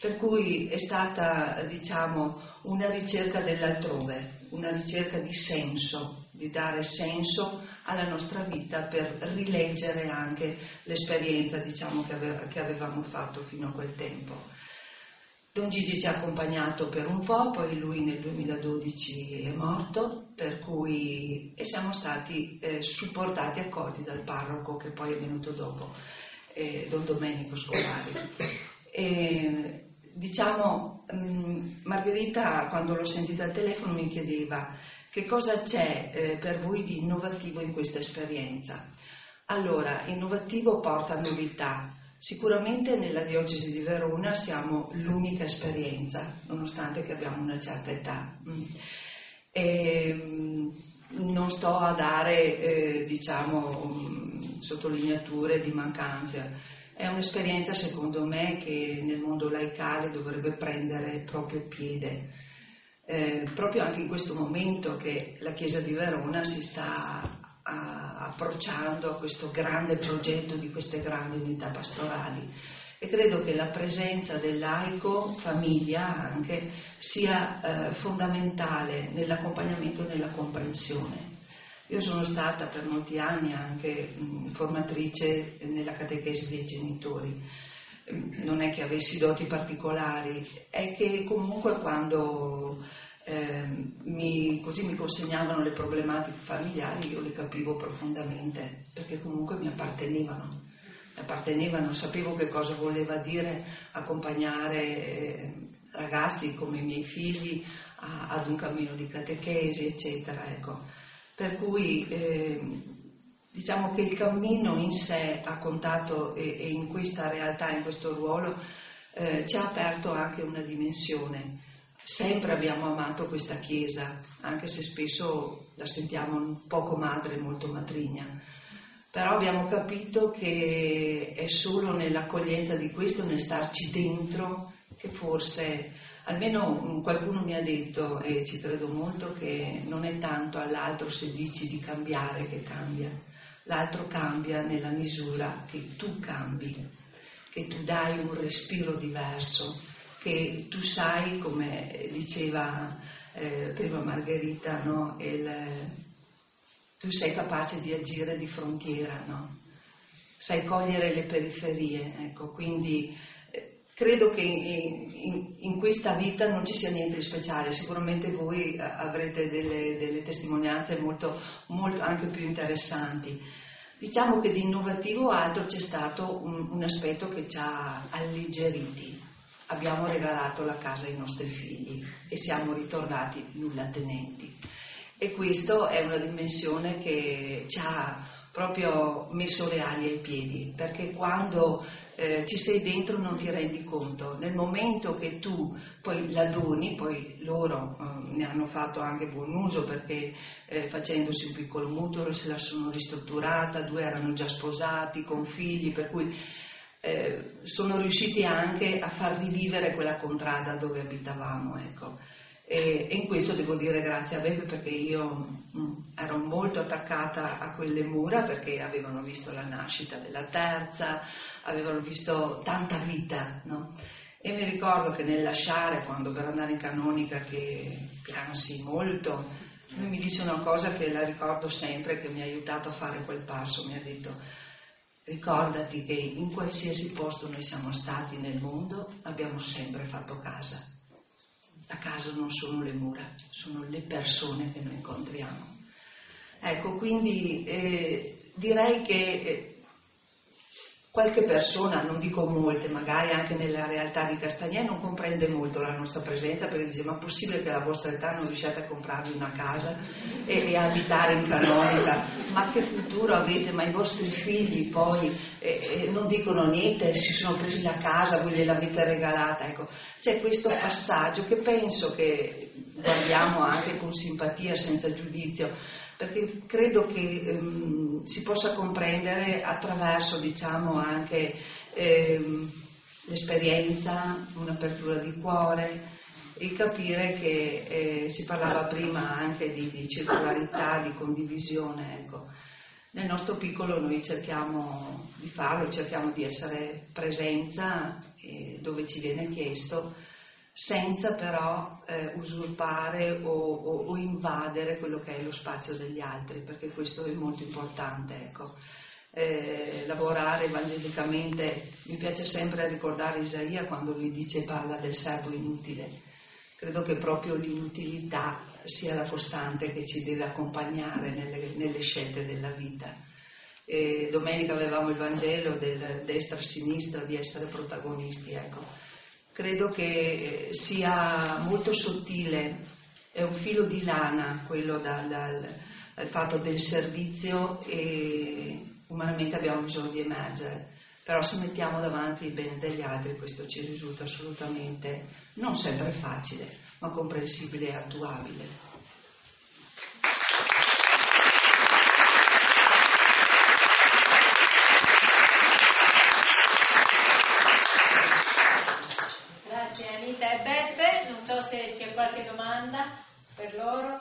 Per cui è stata diciamo, una ricerca dell'altrove, una ricerca di senso, di dare senso alla nostra vita per rileggere anche l'esperienza diciamo, che, ave- che avevamo fatto fino a quel tempo. Don Gigi ci ha accompagnato per un po', poi lui nel 2012 è morto, per cui e siamo stati eh, supportati e accolti dal parroco che poi è venuto dopo, eh, Don Domenico Scolari. E, diciamo, mm, Margherita quando l'ho sentita al telefono mi chiedeva che cosa c'è eh, per voi di innovativo in questa esperienza. Allora, innovativo porta novità. Sicuramente nella diocesi di Verona siamo l'unica esperienza, nonostante che abbiamo una certa età. Mm. E, mm, non sto a dare, eh, diciamo, sottolineature di mancanze è un'esperienza secondo me che nel mondo laicale dovrebbe prendere proprio piede, eh, proprio anche in questo momento che la Chiesa di Verona si sta a, approcciando a questo grande progetto di queste grandi unità pastorali e credo che la presenza del laico, famiglia anche, sia eh, fondamentale nell'accompagnamento e nella comprensione. Io sono stata per molti anni anche formatrice nella catechesi dei genitori. Non è che avessi doti particolari, è che comunque quando eh, mi, così mi consegnavano le problematiche familiari io le capivo profondamente, perché comunque mi appartenevano. Mi appartenevano, sapevo che cosa voleva dire accompagnare eh, ragazzi come i miei figli a, ad un cammino di catechesi, eccetera. Ecco. Per cui eh, diciamo che il cammino in sé ha contato e, e in questa realtà, in questo ruolo, eh, ci ha aperto anche una dimensione. Sempre abbiamo amato questa Chiesa, anche se spesso la sentiamo poco madre, molto matrigna, però abbiamo capito che è solo nell'accoglienza di questo, nel starci dentro, che forse almeno qualcuno mi ha detto, e ci credo molto, che non è tanto all'altro se dici di cambiare che cambia, l'altro cambia nella misura che tu cambi, che tu dai un respiro diverso, che tu sai, come diceva eh, prima Margherita, no? Il, tu sei capace di agire di frontiera, no? sai cogliere le periferie, ecco, quindi credo che in, in, questa vita non ci sia niente di speciale, sicuramente voi eh, avrete delle, delle testimonianze molto, molto, anche più interessanti. Diciamo che di innovativo altro c'è stato un, un aspetto che ci ha alleggeriti. Abbiamo regalato la casa ai nostri figli e siamo ritornati nulla tenenti. E questo è una dimensione che ci ha proprio messo le ali ai piedi, perché quando eh, ci sei dentro non ti rendi conto. Nel momento che tu poi la doni, poi loro eh, ne hanno fatto anche buon uso perché eh, facendosi un piccolo mutuo se la sono ristrutturata, due erano già sposati con figli, per cui eh, sono riusciti anche a far rivivere quella contrada dove abitavamo. Ecco. E, e, in questo devo dire grazie a Beppe perché io mh, mm, ero molto attaccata a quelle mura perché avevano visto la nascita della terza, avevano visto tanta vita, no? E mi ricordo che nel lasciare, quando per andare in canonica, che piansi molto, lui mi disse una cosa che la ricordo sempre, che mi ha aiutato a fare quel passo, mi ha detto, ricordati che in qualsiasi posto noi siamo stati nel mondo abbiamo sempre fatto casa. La casa non sono le mura, sono le persone che noi incontriamo. Ecco, quindi eh, direi che eh, Qualche persona, non dico molte, magari anche nella realtà di Castagnè, non comprende molto la nostra presenza perché dice ma è possibile che alla vostra età non riusciate a comprarvi una casa e, e abitare in canonica? Ma che futuro avete? Ma i vostri figli poi eh, eh, non dicono niente, si sono presi la casa, voi gliel'avete regalata. Ecco, c'è questo passaggio che penso che guardiamo anche con simpatia, senza giudizio, perché credo che ehm, si possa comprendere attraverso diciamo, anche ehm, l'esperienza, un'apertura di cuore, il capire che eh, si parlava prima anche di, di circolarità, di condivisione. Ecco. Nel nostro piccolo noi cerchiamo di farlo, cerchiamo di essere presenza eh, dove ci viene chiesto senza però eh, usurpare o, o, o, invadere quello che è lo spazio degli altri, perché questo è molto importante. Ecco. Eh, lavorare evangelicamente, mi piace sempre ricordare Isaia quando lui dice parla del servo inutile. Credo che proprio l'inutilità sia la costante che ci deve accompagnare nelle, nelle scelte della vita. E domenica avevamo il Vangelo del destra-sinistra di essere protagonisti. Ecco credo che sia molto sottile, è un filo di lana quello dal, dal, dal fatto del servizio e umanamente abbiamo bisogno di emergere. Però se mettiamo davanti il bene degli altri questo ci risulta assolutamente non sempre facile, ma comprensibile e attuabile. se c'è qualche domanda per loro.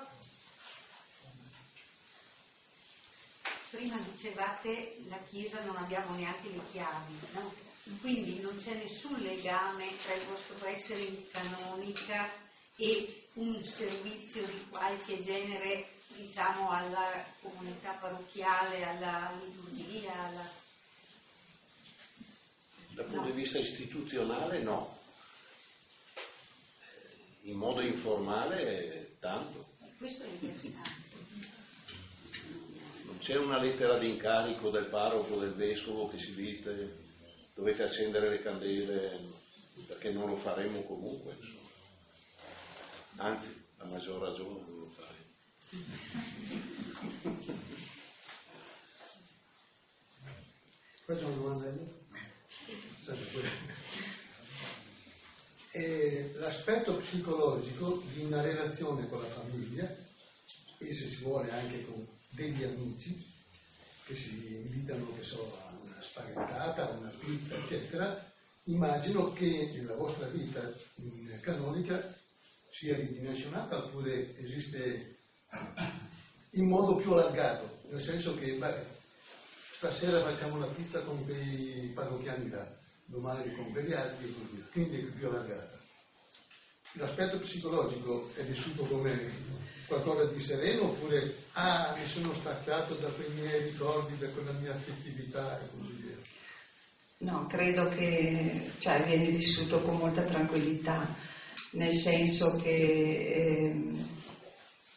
Prima dicevate la Chiesa non abbiamo neanche le chiavi, no? quindi non c'è nessun legame tra il vostro essere in canonica e un servizio di qualche genere, diciamo, alla comunità parrocchiale, alla liturgia, alla dal punto di vista istituzionale no. In modo informale tanto. Questo è interessante. Non c'è una lettera di incarico del parroco, del vescovo che si dice dovete accendere le candele perché non lo faremo comunque. Insomma. Anzi, a maggior ragione non lo faremo. Faccio una domanda io? E l'aspetto psicologico di una relazione con la famiglia e se si vuole anche con degli amici che si invitano, che so, a una spaghettata, a una pizza, eccetera, immagino che nella vostra vita in canonica sia ridimensionata oppure esiste in modo più allargato, nel senso che beh, stasera facciamo la pizza con quei parrocchiani là, domani con quegli altri e così via, quindi è più allargata. L'aspetto psicologico è vissuto come qualcosa di sereno oppure ah mi sono staccato da quei miei ricordi, da quella mia affettività e così via. No, credo che cioè, viene vissuto con molta tranquillità, nel senso che eh,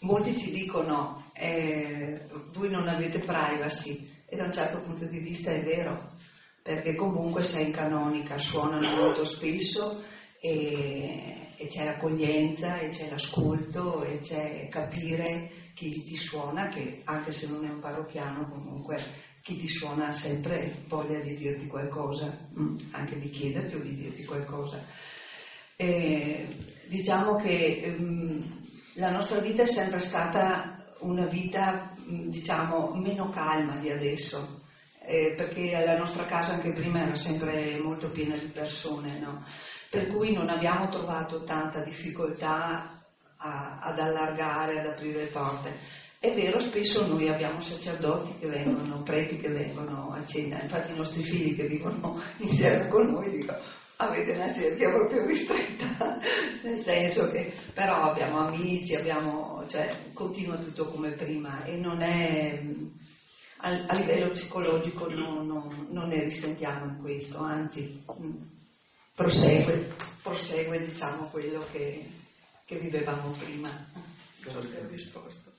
molti ci dicono eh, voi non avete privacy e da un certo punto di vista è vero, perché comunque sei in canonica, suonano molto spesso e, e c'è l'accoglienza e c'è l'ascolto e c'è capire chi ti suona, che anche se non è un parrocchiano comunque chi ti suona ha sempre voglia di dirti qualcosa, mm, anche di chiederti o di dirti qualcosa. E diciamo che um, la nostra vita è sempre stata una vita, diciamo, meno calma di adesso, eh, perché la nostra casa anche prima era sempre molto piena di persone, no? per cui non abbiamo trovato tanta difficoltà a, ad allargare, ad aprire le porte. È vero, spesso noi abbiamo sacerdoti che vengono, preti che vengono a cena, infatti i nostri figli che vivono insieme con noi dicono avete una cerchia proprio ristretta, nel senso che però abbiamo amici, abbiamo, cioè, continua tutto come prima e non è, a, a livello psicologico non, non, non, ne risentiamo in questo, anzi prosegue, prosegue diciamo quello che, che vivevamo prima. Non so risposto.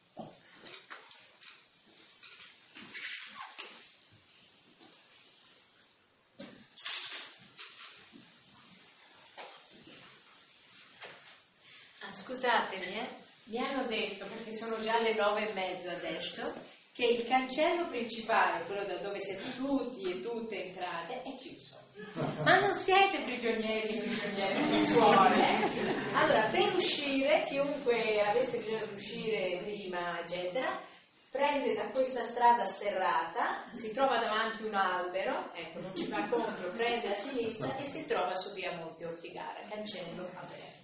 Scusatemi, eh, mi hanno detto, perché sono già le nove e mezzo adesso, che il cancello principale, quello da dove siete tutti e tutte entrate, è chiuso. Ma non siete prigionieri, prigionieri di suore. Eh? Allora, per uscire, chiunque avesse bisogno di uscire prima, eccetera, prende da questa strada sterrata, si trova davanti un albero, ecco, non ci va contro, prende a sinistra e si trova su via Monte Ortigara, cancello aperto.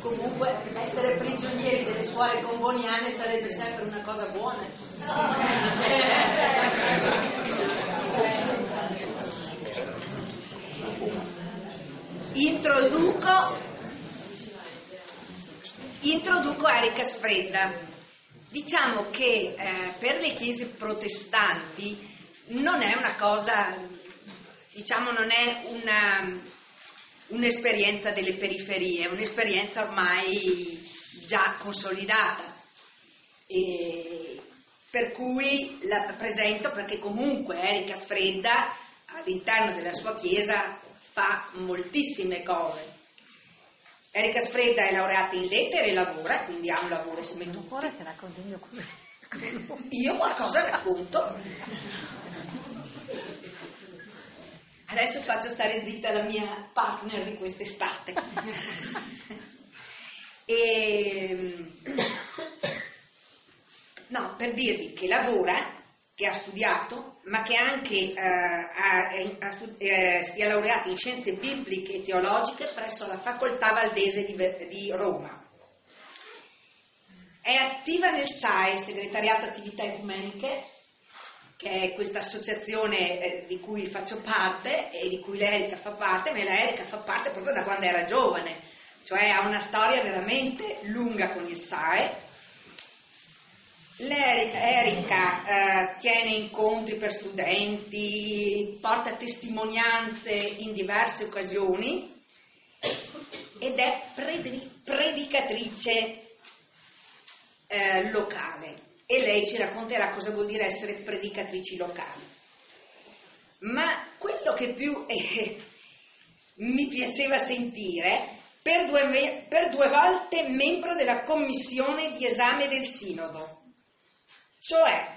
Comunque essere prigionieri delle suore comboniane sarebbe sempre una cosa buona. Introduco, introduco Erika Sfredda. Diciamo che eh, per le chiese protestanti non è una cosa, diciamo, non è una un'esperienza delle periferie, un'esperienza ormai già consolidata. E per cui la presento perché comunque Erika Sfredda all'interno della sua chiesa fa moltissime cose. Erika Sfredda è laureata in lettere e lavora, quindi ha un lavoro, mette un cuore che racconti io Io qualcosa racconto. Adesso faccio stare zitta la mia partner di quest'estate. e, no, per dirvi che lavora, che ha studiato, ma che anche eh, ha, ha studi- eh, sia laureato in scienze bibliche e teologiche presso la Facoltà Valdese di, di Roma. È attiva nel SAI, Segretariato Attività Ecumeniche, che è questa associazione eh, di cui faccio parte e di cui l'Erica fa parte, ma l'Erica fa parte proprio da quando era giovane, cioè ha una storia veramente lunga con il SAE. Erika eh, tiene incontri per studenti, porta testimonianze in diverse occasioni ed è predicatrice eh, locale e lei ci racconterà cosa vuol dire essere predicatrici locali. Ma quello che più eh, mi piaceva sentire, per due, per due volte membro della commissione di esame del Sinodo, cioè,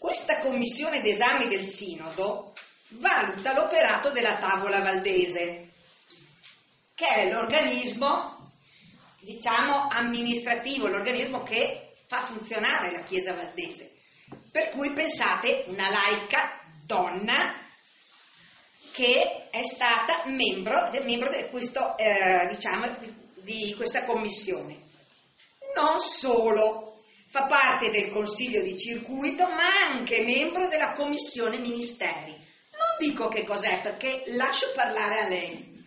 questa commissione d'esame del Sinodo valuta l'operato della tavola valdese, che è l'organismo, diciamo, amministrativo, l'organismo che fa funzionare la Chiesa valdese. Per cui pensate una laica donna che è stata membro, membro di, questo, eh, diciamo, di questa commissione. Non solo, Fa parte del consiglio di circuito, ma anche membro della commissione ministeri. Non dico che cos'è perché lascio parlare a lei.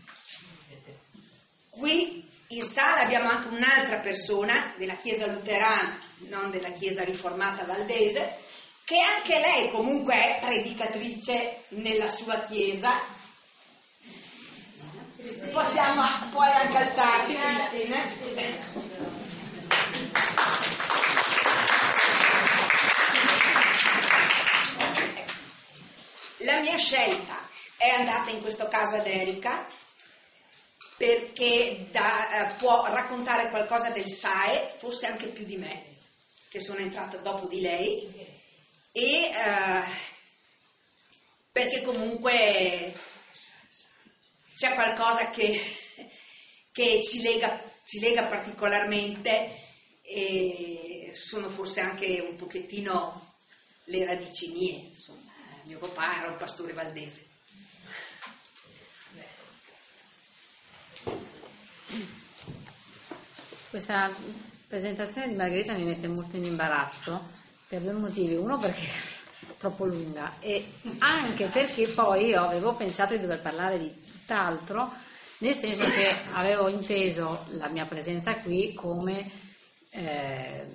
Qui in sala abbiamo anche un'altra persona della Chiesa luterana, non della Chiesa riformata valdese, che anche lei comunque è predicatrice nella sua Chiesa. Possiamo, puoi anche alzarti, Cristina. La mia scelta è andata in questo caso ad Erika perché da, eh, può raccontare qualcosa del SAE, forse anche più di me, che sono entrata dopo di lei, e eh, perché comunque c'è qualcosa che, che ci, lega, ci lega particolarmente e sono forse anche un pochettino le radici mie, insomma mio papà era un pastore valdese. Questa presentazione di Margherita mi mette molto in imbarazzo per due motivi. Uno perché è troppo lunga e anche perché poi io avevo pensato di dover parlare di tutt'altro, nel senso che avevo inteso la mia presenza qui come eh,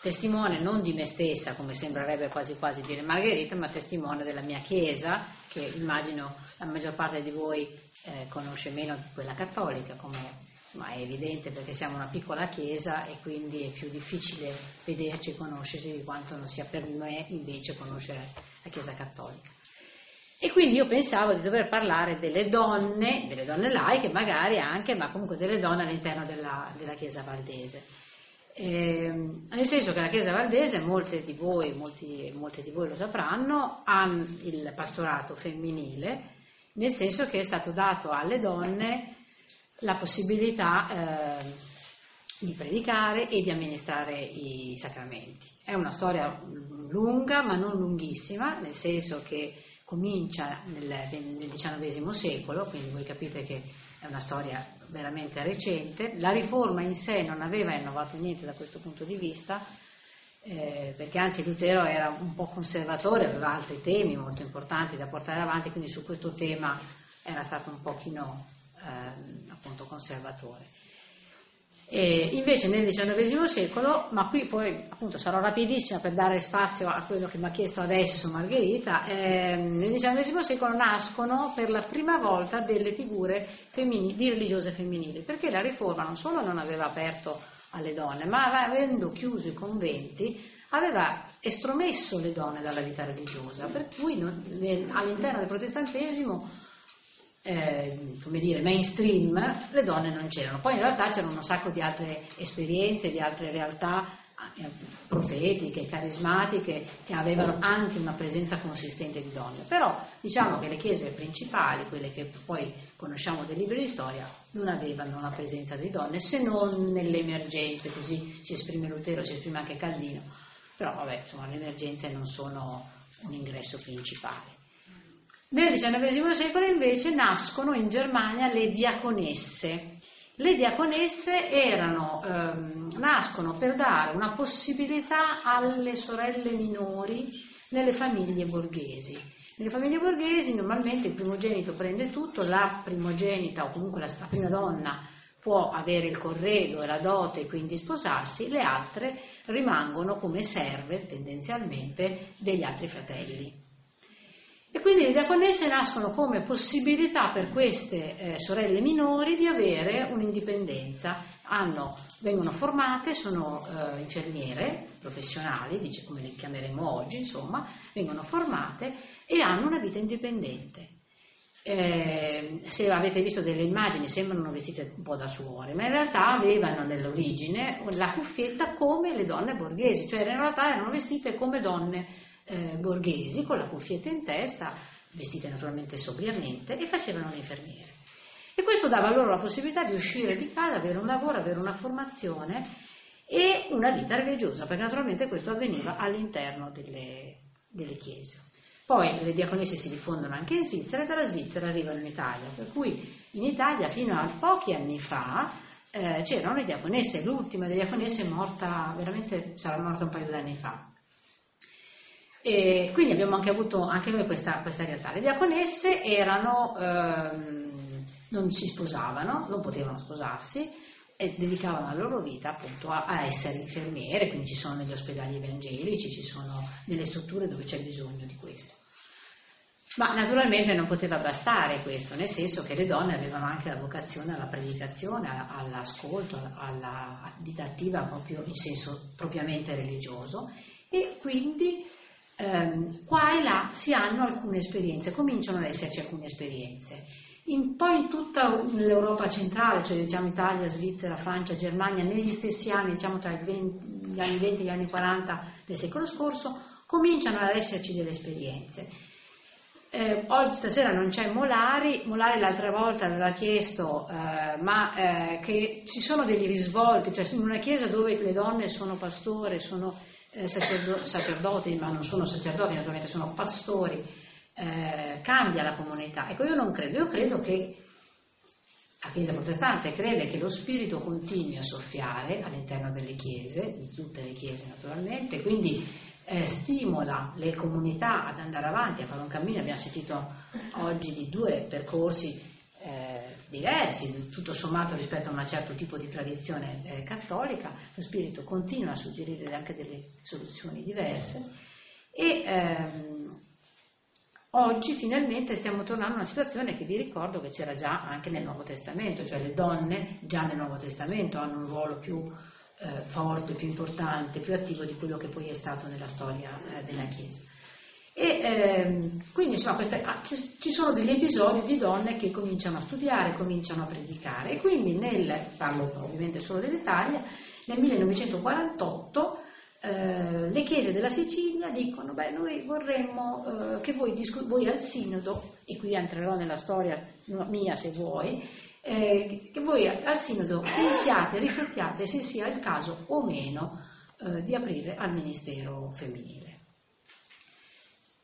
testimone non di me stessa, come sembrerebbe quasi quasi dire Margherita, ma testimone della mia chiesa, che immagino la maggior parte di voi eh, conosce meno di quella cattolica, come insomma, è evidente perché siamo una piccola chiesa e quindi è più difficile vederci e conoscerci di quanto non sia per me invece conoscere la chiesa cattolica. E quindi io pensavo di dover parlare delle donne, delle donne laiche magari anche, ma comunque delle donne all'interno della, della chiesa valdese. Eh, nel senso che la Chiesa Valdese, molte di voi, molti, molte di voi lo sapranno, ha il pastorato femminile, nel senso che è stato dato alle donne la possibilità eh, di predicare e di amministrare i sacramenti. È una storia lunga ma non lunghissima, nel senso che comincia nel, nel XIX secolo, quindi voi capite che è una storia veramente recente. La riforma in sé non aveva innovato niente da questo punto di vista, eh, perché anzi Lutero era un po' conservatore, aveva altri temi molto importanti da portare avanti, quindi su questo tema era stato un pochino eh, appunto conservatore. E invece nel XIX secolo, ma qui poi appunto sarò rapidissima per dare spazio a quello che mi ha chiesto adesso Margherita, eh, nel XIX secolo nascono per la prima volta delle figure femminili, di religiose femminili, perché la riforma non solo non aveva aperto alle donne, ma avendo chiuso i conventi aveva estromesso le donne dalla vita religiosa, per cui all'interno del protestantesimo eh, come dire, mainstream, le donne non c'erano. Poi in realtà c'erano un sacco di altre esperienze, di altre realtà profetiche, carismatiche, che avevano anche una presenza consistente di donne. Però diciamo che le chiese principali, quelle che poi conosciamo dei libri di storia, non avevano una presenza di donne, se non nelle emergenze, così si esprime Lutero, si esprime anche Caldino. Però vabbè, insomma, le emergenze non sono un ingresso principale. Nel XIX secolo invece nascono in Germania le diaconesse. Le diaconesse erano, ehm, nascono per dare una possibilità alle sorelle minori nelle famiglie borghesi. Nelle famiglie borghesi normalmente il primogenito prende tutto, la primogenita o comunque la, prima donna può avere il corredo e la dote e quindi sposarsi, le altre rimangono come serve tendenzialmente degli altri fratelli. E quindi le diaconesse nascono come possibilità per queste eh, sorelle minori di avere un'indipendenza. Hanno, vengono formate, sono eh, infermiere professionali, dice come le chiameremo oggi, insomma, vengono formate e hanno una vita indipendente. Eh, se avete visto delle immagini sembrano vestite un po' da suore, ma in realtà avevano nell'origine la cuffietta come le donne borghesi, cioè in realtà erano vestite come donne eh, borghesi con la cuffietta in testa, vestite naturalmente sobriamente, e facevano le infermiere. E questo dava loro la possibilità di uscire di casa, avere un lavoro, avere una formazione e una vita religiosa, perché naturalmente questo avveniva all'interno delle, delle chiese. Poi le diaconesse si diffondono anche in Svizzera e dalla Svizzera arrivano in Italia, per cui in Italia fino a pochi anni fa eh, c'erano le diaconesse, l'ultima delle diaconesse è morta, veramente sarà morta un paio d'anni fa, e quindi abbiamo anche avuto anche noi questa, questa realtà. Le diaconesse erano, ehm, non si sposavano, non potevano sposarsi e dedicavano la loro vita appunto a, a, essere infermiere, quindi ci sono negli ospedali evangelici, ci sono nelle strutture dove c'è bisogno di questo. Ma naturalmente non poteva bastare questo, nel senso che le donne avevano anche la vocazione alla predicazione, all'ascolto, alla vita attiva proprio in senso propriamente religioso e quindi ehm, qua e là si hanno alcune esperienze, cominciano ad esserci alcune esperienze. In, poi in tutta l'Europa centrale, cioè diciamo Italia, Svizzera, Francia, Germania, negli stessi anni, diciamo tra 20, gli anni 20 e gli anni 40 del secolo scorso, cominciano ad esserci delle esperienze. Eh, oggi stasera non c'è Molari, Molari l'altra volta aveva chiesto eh, ma eh, che ci sono degli risvolti, cioè in una chiesa dove le donne sono pastore, sono eh, sacerdo- sacerdoti, ma non sono sacerdoti, naturalmente sono pastori, eh, cambia la comunità. Ecco, io non credo, io credo che la Chiesa protestante crede che lo Spirito continui a soffiare all'interno delle chiese, di tutte le chiese naturalmente, quindi eh, stimola le comunità ad andare avanti, a fare un cammino. Abbiamo sentito oggi di due percorsi eh, diversi, tutto sommato rispetto a un certo tipo di tradizione eh, cattolica, lo Spirito continua a suggerire anche delle soluzioni diverse e ehm, oggi finalmente stiamo tornando a una situazione che vi ricordo che c'era già anche nel Nuovo Testamento, cioè le donne già nel Nuovo Testamento hanno un ruolo più eh, forte, più importante, più attivo di quello che poi è stato nella storia eh, della Chiesa. E ehm, quindi insomma, queste, ah, ci, sono degli episodi di donne che cominciano a studiare, cominciano a predicare. E quindi nel, parlo ovviamente solo dell'Italia, nel 1948 eh, le chiese della Sicilia dicono beh noi vorremmo eh, che voi, discu- voi, al sinodo, e qui entrerò nella storia mia se vuoi, eh, che voi al sinodo pensiate, riflettiate se sia il caso o meno eh, di aprire al ministero femminile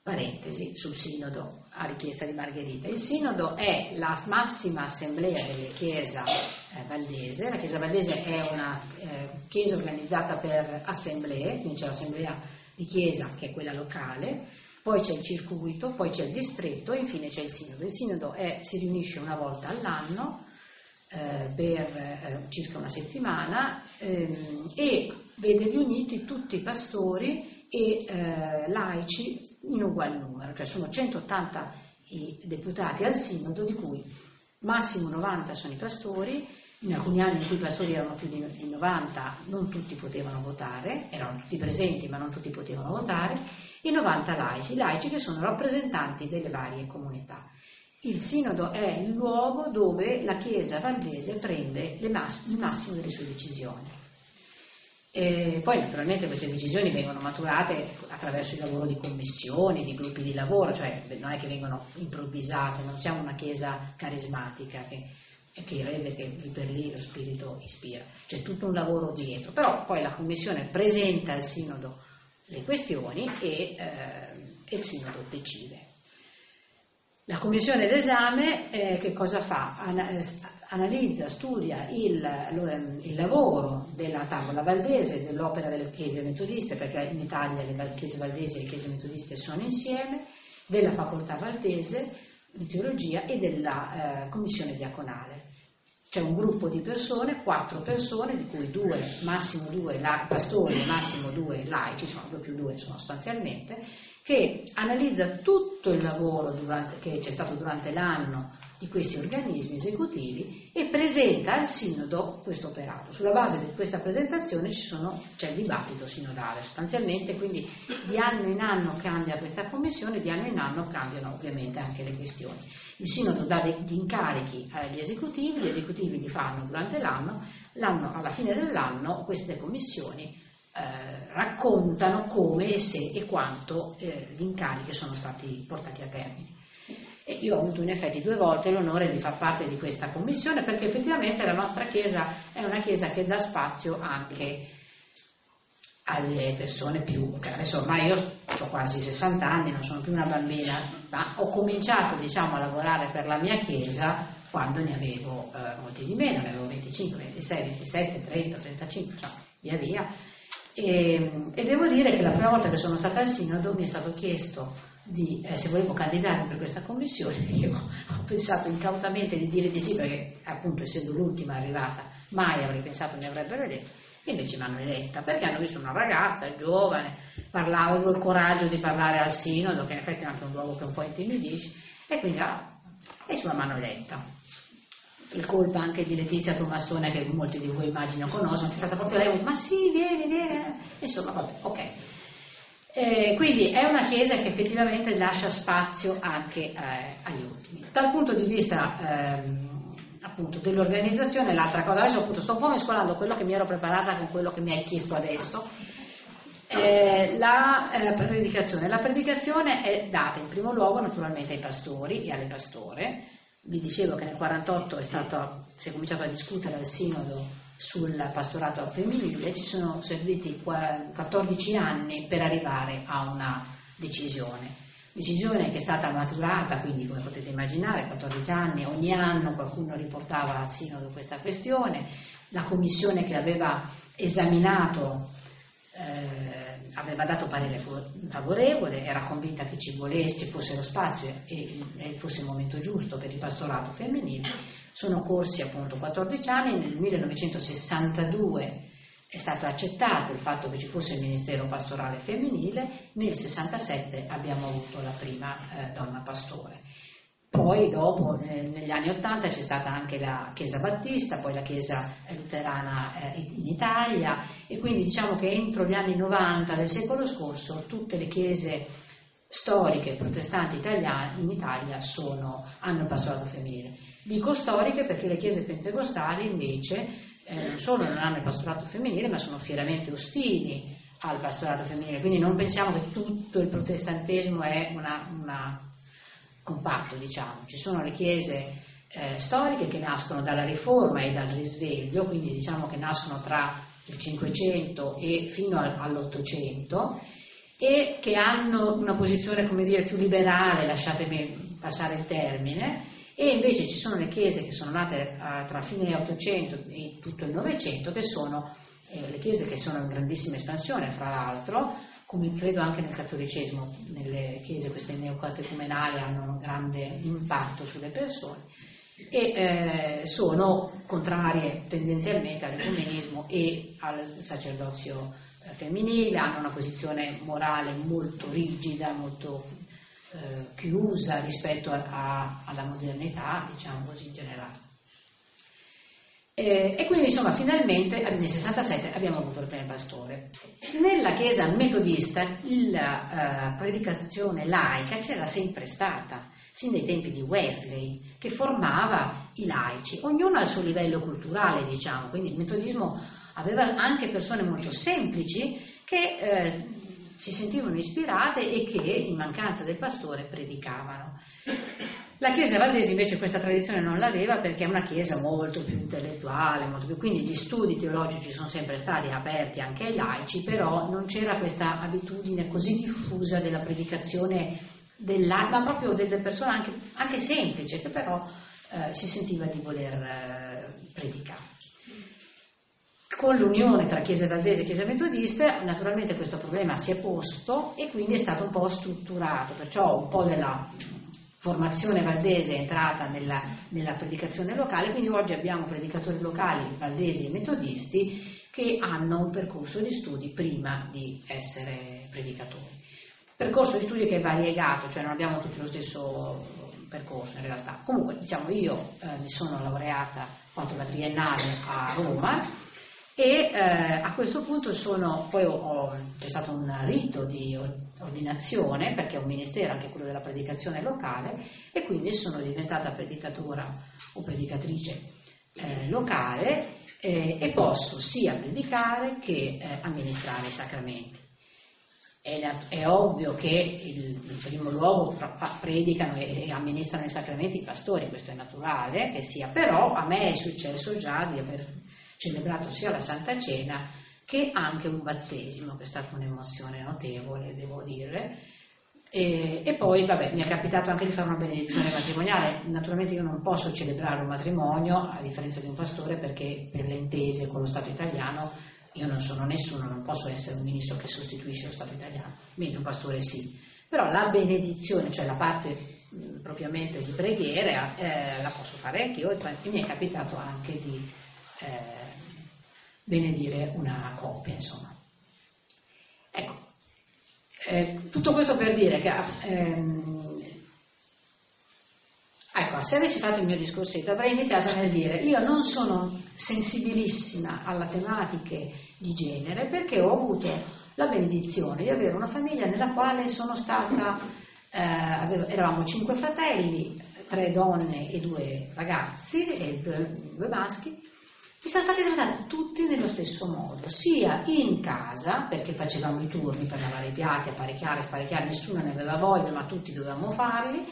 parentesi sul sinodo a richiesta di Margherita. Il sinodo è la massima assemblea della Chiesa eh, valdese, la Chiesa valdese è una eh, chiesa organizzata per assemblee, quindi c'è l'assemblea di chiesa che è quella locale, poi c'è il circuito, poi c'è il distretto e infine c'è il sinodo. Il sinodo è, si riunisce una volta all'anno eh, per eh, circa una settimana ehm, e vede riuniti tutti i pastori e eh, laici in uguale numero, cioè sono 180 i deputati al sinodo, di cui massimo 90 sono i pastori, in alcuni anni in cui i pastori erano più di, di 90 non tutti potevano votare, erano tutti presenti ma non tutti potevano votare, e 90 laici, laici che sono rappresentanti delle varie comunità. Il sinodo è il luogo dove la Chiesa valdese prende mass- il massimo delle sue decisioni. E poi naturalmente queste decisioni vengono maturate attraverso il lavoro di commissioni, di gruppi di lavoro, cioè non è che vengono improvvisate, non siamo una chiesa carismatica che, che rende che lì per lì lo spirito ispira, c'è tutto un lavoro dietro, però poi la commissione presenta al sinodo le questioni e, eh, e il sinodo decide. La commissione d'esame eh, che cosa fa? Analizza, studia il, il, lavoro della tavola valdese, dell'opera delle chiese metodiste, perché in Italia le chiese valdesi e le chiese metodiste sono insieme, della facoltà valdese di teologia e della eh, commissione diaconale. c'è un gruppo di persone, quattro persone, di cui due, massimo due la, pastori massimo due laici, sono due più due sostanzialmente, che analizza tutto il lavoro durante, che c'è stato durante l'anno di questi organismi esecutivi e presenta al sinodo questo operato. Sulla base di questa presentazione sono, c'è il dibattito sinodale sostanzialmente, quindi di anno in anno cambia questa commissione, di anno in anno cambiano ovviamente anche le questioni. Il sinodo dà degli incarichi agli esecutivi, gli esecutivi li fanno durante l'anno, l'anno alla fine dell'anno queste commissioni eh, raccontano come e se e quanto eh, gli incarichi sono stati portati a termine. E io ho avuto in effetti due volte l'onore di far parte di questa commissione perché effettivamente la nostra Chiesa è una Chiesa che dà spazio anche alle persone più, adesso ormai io ho quasi 60 anni, non sono più una bambina, ma ho cominciato diciamo, a lavorare per la mia chiesa quando ne avevo eh, molti di meno, ne avevo 25, 26, 27, 30, 35, insomma, via via. E, e devo dire che la prima volta che sono stata al sinodo mi è stato chiesto di, eh, se volevo candidarmi per questa commissione, io ho pensato incautamente di dire di sì perché appunto essendo l'ultima arrivata mai avrei pensato mi avrebbero eletto invece mi hanno eletta perché hanno visto una ragazza giovane, parlavo, avevo il coraggio di parlare al sinodo, che in effetti è anche un luogo che un po' intimidisce, e quindi ah, e mi hanno eletta. Il colpa anche di Letizia Tomassone, che molti di voi immagino conoscono, che è stata proprio lei, ma sì, vieni, vieni, insomma, vabbè, ok. Eh, quindi è una chiesa che effettivamente lascia spazio anche eh, agli ultimi. Dal punto di vista ehm, appunto dell'organizzazione, l'altra cosa, adesso appunto sto un po' mescolando quello che mi ero preparata con quello che mi hai chiesto adesso. Eh, la eh, predicazione. La predicazione è data in primo luogo naturalmente ai pastori e alle pastore. Vi dicevo che nel 1948 è stato, si è cominciato a discutere al sinodo sul pastorato femminile, ci sono serviti 14 anni per arrivare a una decisione decisione che è stata maturata, quindi come potete immaginare, 14 anni, ogni anno qualcuno riportava al sinodo questa questione, la commissione che aveva esaminato eh, aveva dato parere favorevole, era convinta che ci volesse, fosse lo spazio e, e fosse il momento giusto per il pastorato femminile. Sono corsi appunto 14 anni, nel 1962 è stato accettato il fatto che ci fosse il Ministero Pastorale Femminile, nel 67 abbiamo avuto la prima eh, donna pastore. Poi dopo, eh, negli anni 80, c'è stata anche la Chiesa Battista, poi la Chiesa luterana eh, in Italia e quindi diciamo che entro gli anni 90 del secolo scorso tutte le chiese storiche protestanti italiane in Italia sono, hanno il pastorato femminile. Dico storiche perché le chiese pentecostali invece eh, non solo non hanno il pastorato femminile, ma sono fieramente ostili al pastorato femminile. Quindi non pensiamo che tutto il protestantesimo è una, una compatto, diciamo. Ci sono le chiese eh, storiche che nascono dalla riforma e dal risveglio, quindi diciamo che nascono tra il 500 e fino all'Ottocento e che hanno una posizione, come dire, più liberale, lasciatemi passare il termine, e invece ci sono le chiese che sono nate uh, tra fine 800 e tutto il Novecento, che sono eh, le chiese che sono in grandissima espansione, fra l'altro, come credo anche nel cattolicesimo, nelle chiese queste neocatecumenali hanno un grande impatto sulle persone e eh, sono contrarie tendenzialmente all'ecumenismo e al sacerdozio eh, femminile, hanno una posizione morale molto rigida, molto eh, chiusa rispetto a, a, alla modernità, diciamo così in generale. Eh, e quindi insomma finalmente nel 67 abbiamo avuto il primo pastore. Nella chiesa metodista la uh, predicazione laica c'era sempre stata, sin dai tempi di Wesley, che formava i laici, ognuno al suo livello culturale, diciamo, quindi il metodismo aveva anche persone molto semplici che eh, si sentivano ispirate e che in mancanza del pastore predicavano. La Chiesa Valdese invece questa tradizione non l'aveva perché è una Chiesa molto più intellettuale, molto più, quindi gli studi teologici sono sempre stati aperti anche ai laici, però non c'era questa abitudine così diffusa della predicazione dell'alma, proprio delle persone anche, anche semplici, che però eh, si sentiva di voler eh, predicare. Con l'unione tra Chiesa Valdese e Chiesa Metodista naturalmente questo problema si è posto e quindi è stato un po' strutturato, perciò un po' della formazione valdese è entrata nella, nella, predicazione locale, quindi oggi abbiamo predicatori locali valdesi e metodisti che hanno un percorso di studi prima di essere predicatori. Percorso di studi che è variegato, cioè non abbiamo tutti lo stesso percorso in realtà. Comunque, diciamo, io eh, mi sono laureata, ho fatto la triennale a Roma e eh, a questo punto sono, poi ho, ho, c'è stato un rito di ordinazione perché è un ministero anche quello della predicazione locale e quindi sono diventata predicatora o predicatrice eh, locale eh, e posso sia predicare che eh, amministrare i sacramenti. È, è, ovvio che il, in primo luogo predicano e, e amministrano i sacramenti i pastori, questo è naturale che sia, però a me è successo già di aver celebrato sia la Santa Cena che anche un battesimo, che è stata un'emozione notevole, devo dire. E, e, poi, vabbè, mi è capitato anche di fare una benedizione matrimoniale. Naturalmente io non posso celebrare un matrimonio, a differenza di un pastore, perché per le intese con lo Stato italiano io non sono nessuno, non posso essere un ministro che sostituisce lo Stato italiano, mentre un pastore sì. Però la benedizione, cioè la parte propriamente di preghiera, eh, la posso fare anch'io e mi è capitato anche di eh, benedire una coppia, insomma. Ecco, eh, tutto questo per dire che ehm, ecco, se avessi fatto il mio discorsetto avrei iniziato nel dire io non sono sensibilissima alle tematiche di genere perché ho avuto la benedizione di avere una famiglia nella quale sono stata, eh, avevo, eravamo cinque fratelli, tre donne e due ragazzi, e due, due maschi, e siamo stati trattati tutti nello stesso modo, sia in casa, perché facevamo i turni per lavare i piatti, apparecchiare, sparecchiare, nessuno ne aveva voglia, ma tutti dovevamo farli,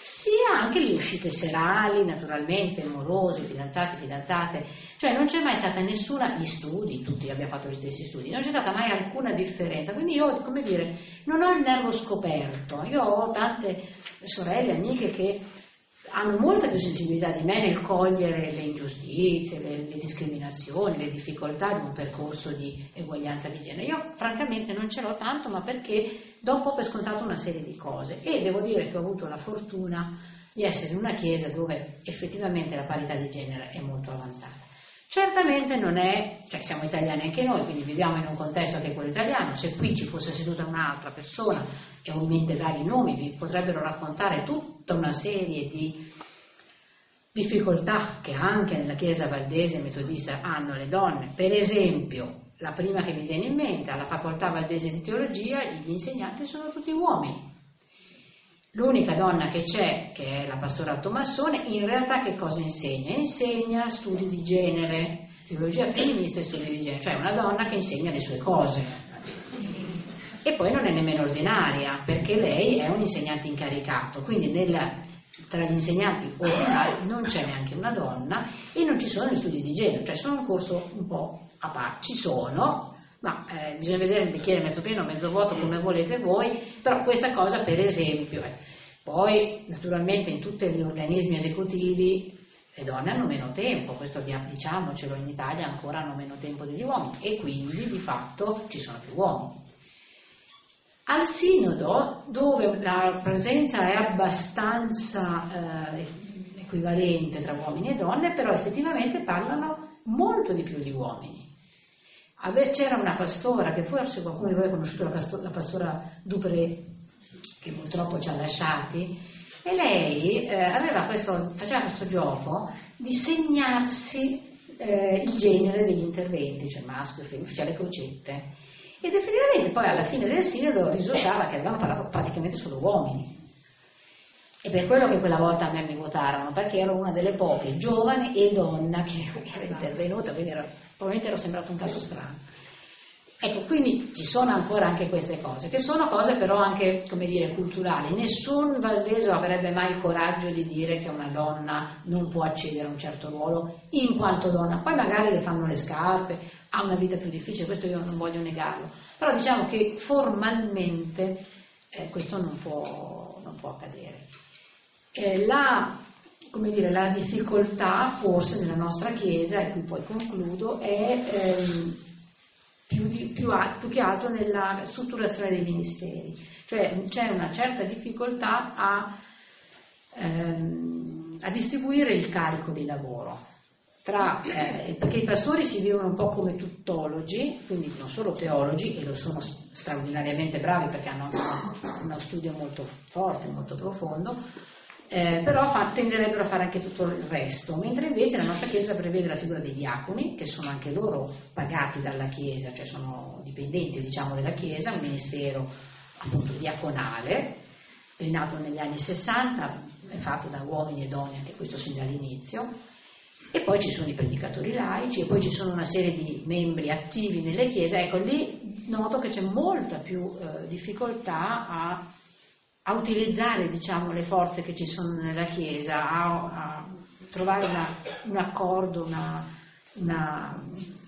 sia anche le uscite serali, naturalmente, morosi, fidanzati, fidanzate, cioè non c'è mai stata nessuna, gli studi, tutti abbiamo fatto gli stessi studi, non c'è stata mai alcuna differenza, quindi io, come dire, non ho il nervo scoperto, io ho tante sorelle, amiche che hanno molta più sensibilità di me nel cogliere le ingiustizie, le, le, discriminazioni, le difficoltà di un percorso di eguaglianza di genere. Io francamente non ce l'ho tanto, ma perché dopo ho per scontato una serie di cose e devo dire che ho avuto la fortuna di essere in una chiesa dove effettivamente la parità di genere è molto avanzata. Certamente non è, cioè siamo italiani anche noi, quindi viviamo in un contesto che è quello italiano, se qui ci fosse seduta un'altra persona e ho in mente vari nomi, vi potrebbero raccontare tutta una serie di difficoltà che anche nella Chiesa valdese metodista hanno le donne. Per esempio, la prima che mi viene in mente, alla facoltà valdese di teologia gli insegnanti sono tutti uomini. L'unica donna che c'è, che è la pastora Tomassone, in realtà che cosa insegna? Insegna studi di genere, teologia femminista e studi di genere, cioè una donna che insegna le sue cose. E poi non è nemmeno ordinaria, perché lei è un insegnante incaricato, quindi nella tra gli insegnanti ordinari non c'è neanche una donna e non ci sono gli studi di genere, cioè sono un corso un po' a parte, ci sono, ma eh, bisogna vedere il bicchiere mezzo pieno, mezzo vuoto come volete voi, però questa cosa per esempio è. Poi naturalmente in tutti gli organismi esecutivi le donne hanno meno tempo, questo diciamocelo in Italia ancora hanno meno tempo degli uomini e quindi di fatto ci sono più uomini. Al sinodo, dove la presenza è abbastanza eh, equivalente tra uomini e donne, però effettivamente parlano molto di più gli uomini. C'era una pastora, che forse qualcuno di voi ha conosciuto la pastora, la pastora Dupré, che purtroppo ci ha lasciati, e lei eh, questo, faceva questo gioco di segnarsi eh, il genere degli interventi, cioè maschio e femmina, faceva le crocette ed effettivamente poi alla fine del sinodo risultava che avevamo parlato praticamente solo uomini. E per quello che quella volta a me mi votarono, perché ero una delle poche giovani e donna che era intervenuta, quindi ero, probabilmente ero sembrato un caso strano. Ecco, quindi ci sono ancora anche queste cose, che sono cose però anche, come dire, culturali. Nessun valdeso avrebbe mai il coraggio di dire che una donna non può accedere a un certo ruolo in quanto donna. Poi magari le fanno le scarpe, ha una vita più difficile, questo io non voglio negarlo, però diciamo che formalmente eh, questo non può, non può accadere. Eh, la, dire, la, difficoltà forse nella nostra Chiesa, e qui poi concludo, è ehm, più, di, più, più che altro nella strutturazione dei ministeri, cioè c'è una certa difficoltà a ehm, a distribuire il carico di lavoro. Tra, eh, perché i pastori si vivono un po' come tuttologi, quindi non solo teologi, e lo sono straordinariamente bravi perché hanno uno studio molto forte, molto profondo, eh, però fa, tenderebbero a fare anche tutto il resto, mentre invece la nostra Chiesa prevede la figura dei diaconi, che sono anche loro pagati dalla Chiesa, cioè sono dipendenti diciamo, della Chiesa, un ministero appunto diaconale, è nato negli anni 60, è fatto da uomini e donne, anche questo sin dall'inizio, e poi ci sono i predicatori laici, e poi ci sono una serie di membri attivi nelle chiese, ecco lì noto che c'è molta più eh, difficoltà a a utilizzare diciamo, le forze che ci sono nella Chiesa, a, a trovare una, un accordo, una, una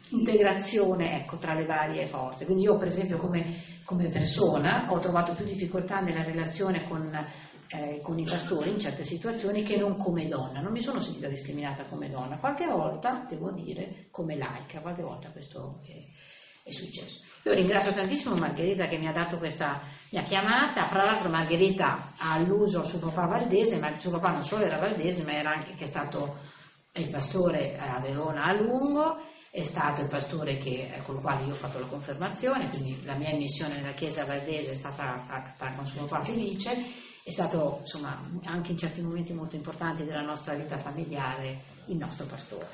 integrazione ecco, tra le varie forze. Quindi io per esempio come, come persona ho trovato più difficoltà nella relazione con, eh, con, i pastori in certe situazioni che non come donna, non mi sono sentita discriminata come donna, qualche volta devo dire come laica, qualche volta questo è, è successo. Io ringrazio tantissimo Margherita che mi ha dato questa mia chiamata, fra l'altro Margherita ha alluso al suo papà Valdese, ma suo papà non solo era Valdese, ma era anche che è stato il pastore a Verona a lungo, è stato il pastore che, con il quale io ho fatto la confermazione, quindi la mia missione nella chiesa valdese è stata fatta con suo papà felice, è stato insomma anche in certi momenti molto importanti della nostra vita familiare il nostro pastore.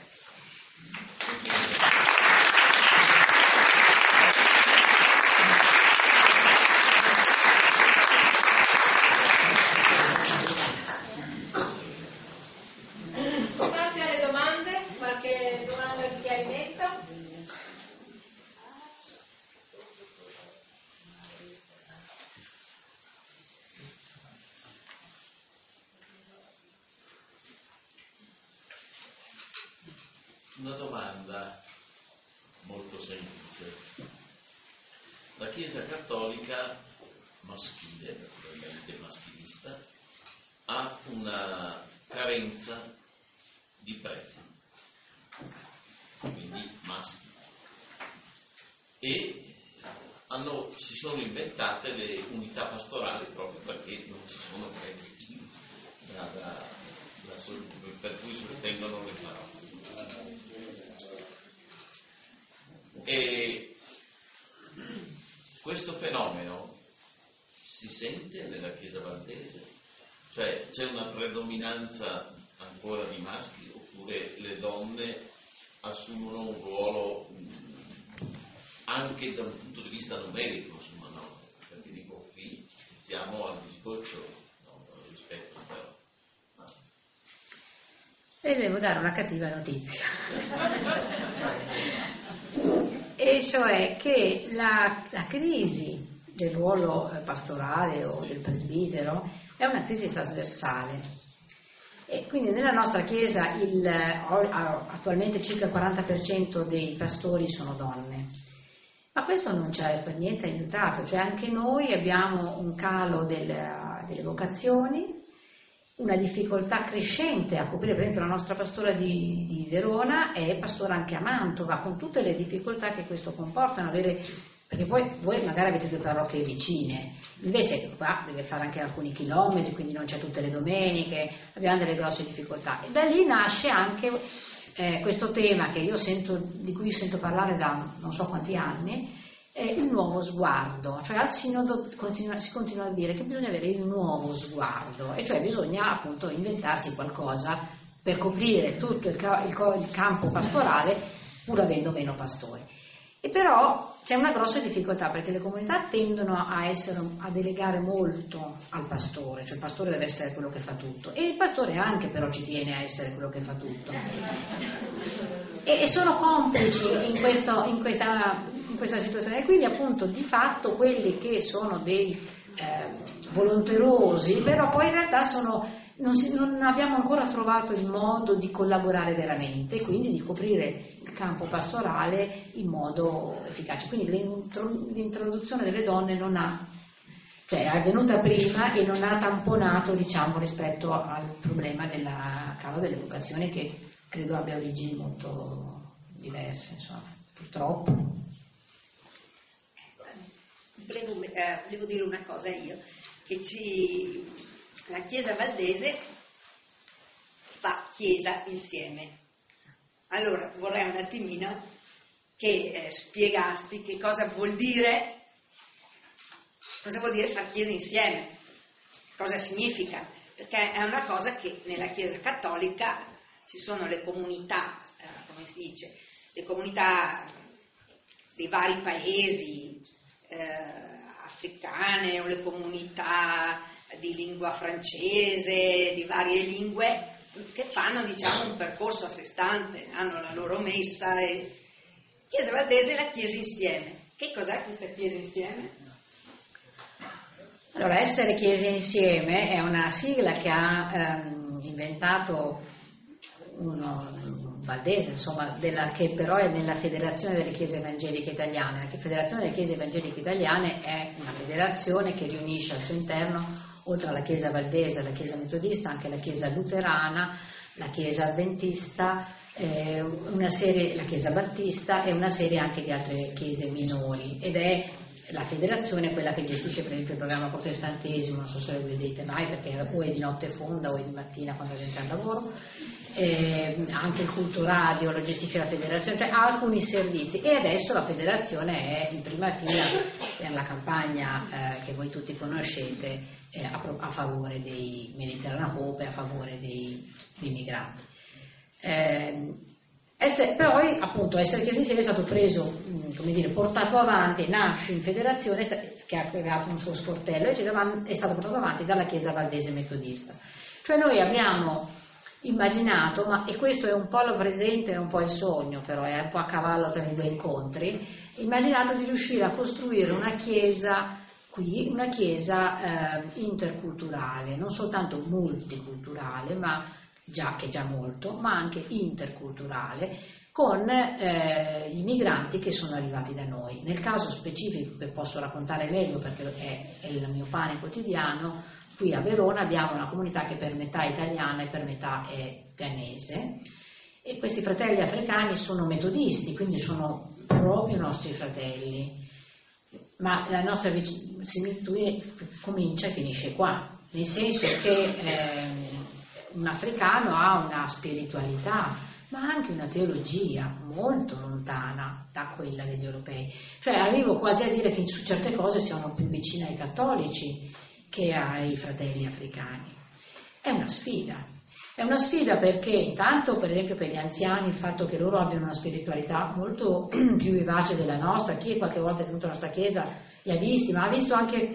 Una domanda molto semplice. La Chiesa Cattolica maschile, naturalmente maschilista, ha una carenza di preti, quindi maschi. E hanno, si sono inventate le unità pastorali proprio perché non ci sono preti da, da, da, per cui sostengono le parole. E questo fenomeno si sente nella Chiesa valdese? Cioè c'è una predominanza ancora di maschi oppure le donne assumono un ruolo anche da un punto di vista numerico, insomma no, perché dico qui siamo al discorso no, rispetto però. E devo dare una cattiva notizia. e cioè che la, la, crisi del ruolo eh, pastorale o del presbitero è una crisi trasversale. E quindi nella nostra Chiesa il, attualmente circa il 40% dei pastori sono donne. Ma questo non ci ha per niente aiutato, cioè anche noi abbiamo un calo del, delle vocazioni, una difficoltà crescente a coprire, per esempio la nostra pastora di, di, Verona è pastora anche a Mantova, con tutte le difficoltà che questo comporta, avere, perché poi voi magari avete due parrocchie vicine, invece qua deve fare anche alcuni chilometri, quindi non c'è tutte le domeniche, abbiamo delle grosse difficoltà. E da lì nasce anche eh, questo tema sento, di cui sento parlare da non so quanti anni, è il nuovo sguardo, cioè al sinodo continua, si continua a dire che bisogna avere il nuovo sguardo, e cioè bisogna appunto inventarsi qualcosa per coprire tutto il, il, il campo pastorale pur avendo meno pastori. E però c'è una grossa difficoltà perché le comunità tendono a, essere, a, delegare molto al pastore, cioè il pastore deve essere quello che fa tutto e il pastore anche però ci tiene a essere quello che fa tutto. E sono complici in, questo, in, questa, in, questa, situazione e quindi appunto di fatto quelli che sono dei eh, volonterosi però poi in realtà sono non, si, non, abbiamo ancora trovato il modo di collaborare veramente quindi di coprire il campo pastorale in modo efficace. Quindi l'introduzione delle donne non ha, cioè è avvenuta prima e non ha tamponato diciamo, rispetto al problema della cava delle vocazioni che credo abbia origini molto diverse, insomma, purtroppo. Volevo, eh, volevo dire una cosa io, che ci la Chiesa Valdese fa Chiesa insieme. Allora vorrei un attimino che eh, spiegasti che cosa vuol dire, cosa vuol dire far Chiesa insieme, cosa significa, perché è una cosa che nella Chiesa cattolica ci sono le comunità, eh, come si dice, le comunità dei vari paesi eh, africane o le comunità di lingua francese, di varie lingue, che fanno diciamo, un percorso a sé stante, hanno la loro messa. E... Chiesa Valdese e la Chiesa insieme. Che cos'è questa Chiesa insieme? Allora, essere Chiesa insieme è una sigla che ha ehm, inventato uno, Valdese, insomma, della, che però è nella Federazione delle Chiese Evangeliche Italiane. La Federazione delle Chiese Evangeliche Italiane è una federazione che riunisce al suo interno, oltre alla Chiesa Valdese, la Chiesa Metodista, anche la Chiesa Luterana, la Chiesa Adventista, eh, serie, la Chiesa Battista e una serie anche di altre chiese minori ed è la federazione quella che gestisce per esempio il programma protestantesimo, non so se lo vedete mai perché o è di notte fonda o è di mattina quando gente al lavoro, eh, anche il culto radio lo gestisce la federazione, cioè ha alcuni servizi e adesso la federazione è in prima fila per la campagna eh, che voi tutti conoscete eh, a, a, favore dei Mediterraneo Hope e a favore dei, dei migranti. Essere, poi appunto essere chiesa insieme è stato preso, mm, come dire, portato avanti, nasce in federazione che ha creato un suo sportello eccetera, è stato portato avanti dalla chiesa valdese metodista. Cioè noi abbiamo immaginato, ma, e questo è un po' lo presente e un po' il sogno, però è un po' a cavallo tra i due incontri, immaginato di riuscire a costruire una chiesa qui, una chiesa eh, interculturale, non soltanto multiculturale, ma già che già molto, ma anche interculturale, con eh, i migranti che sono arrivati da noi. Nel caso specifico che posso raccontare meglio perché è, è il mio pane quotidiano, qui a Verona abbiamo una comunità che per metà è italiana e per metà è ghanese. E questi fratelli africani sono metodisti, quindi sono proprio i nostri fratelli, ma la nostra similitudine comincia e finisce qua, nel senso che eh, un africano ha una spiritualità, ma anche una teologia molto lontana da quella degli europei. Cioè arrivo quasi a dire che su certe cose siamo più vicini ai cattolici che ai fratelli africani. È una sfida. È una sfida perché intanto, per esempio, per gli anziani il fatto che loro abbiano una spiritualità molto più vivace della nostra, chi qualche volta è venuto alla nostra chiesa li ha visti, ma ha visto anche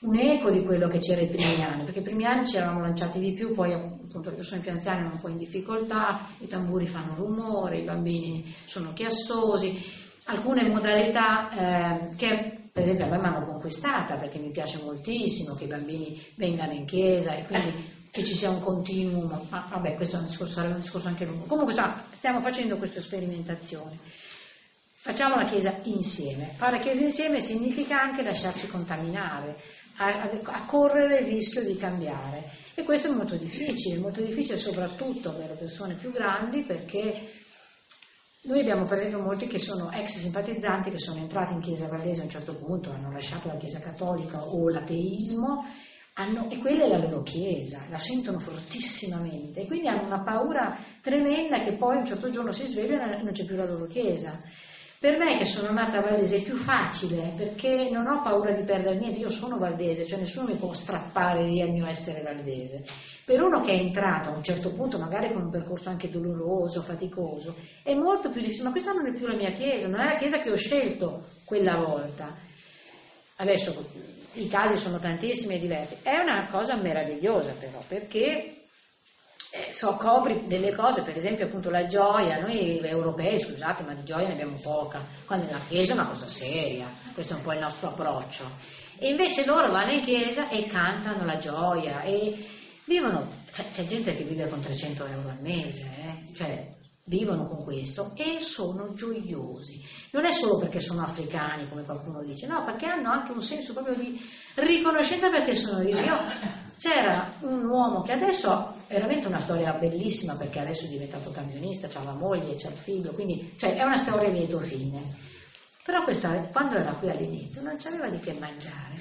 un eco di quello che c'era i primi anni, perché i primi anni ci eravamo lanciati di più, poi appunto le persone più anziane erano un po' in difficoltà, i tamburi fanno rumore, i bambini sono chiassosi, alcune modalità eh, che per esempio a me mi hanno conquistata perché mi piace moltissimo che i bambini vengano in chiesa e quindi che ci sia un continuum, ma vabbè questo è un discorso, sarebbe un discorso anche lungo. Comunque stiamo facendo questa sperimentazione. Facciamo la Chiesa insieme. Fare Chiesa insieme significa anche lasciarsi contaminare, a, a, correre il rischio di cambiare. E questo è molto difficile, molto difficile soprattutto per le persone più grandi perché noi abbiamo per esempio molti che sono ex simpatizzanti che sono entrati in Chiesa Valdese a un certo punto, hanno lasciato la Chiesa Cattolica o l'ateismo hanno, e quella è la loro Chiesa, la sentono fortissimamente e quindi hanno una paura tremenda che poi un certo giorno si svegliano e non c'è più la loro Chiesa. Per me che sono nata a Valdese è più facile perché non ho paura di perdere niente, io sono valdese, cioè nessuno mi può strappare via il mio essere valdese. Per uno che è entrato a un certo punto, magari con un percorso anche doloroso, faticoso, è molto più difficile, ma questa non è più la mia chiesa, non è la chiesa che ho scelto quella volta. Adesso i casi sono tantissimi e diversi. È una cosa meravigliosa però, perché eh, so, copri delle cose, per esempio appunto la gioia, noi europei scusate ma di gioia ne abbiamo poca, quando nella chiesa è una cosa seria, questo è un po' il nostro approccio. E invece loro vanno in chiesa e cantano la gioia e vivono, eh, c'è gente che vive con 300 euro al mese, eh? cioè vivono con questo e sono gioiosi. Non è solo perché sono africani, come qualcuno dice, no, perché hanno anche un senso proprio di riconoscenza perché sono io. C'era un uomo che adesso veramente una storia bellissima perché adesso è diventato camionista, ha la moglie, c'ha il figlio, quindi cioè, è una storia lieto fine. Però questo, quando era qui all'inizio non c'aveva di che mangiare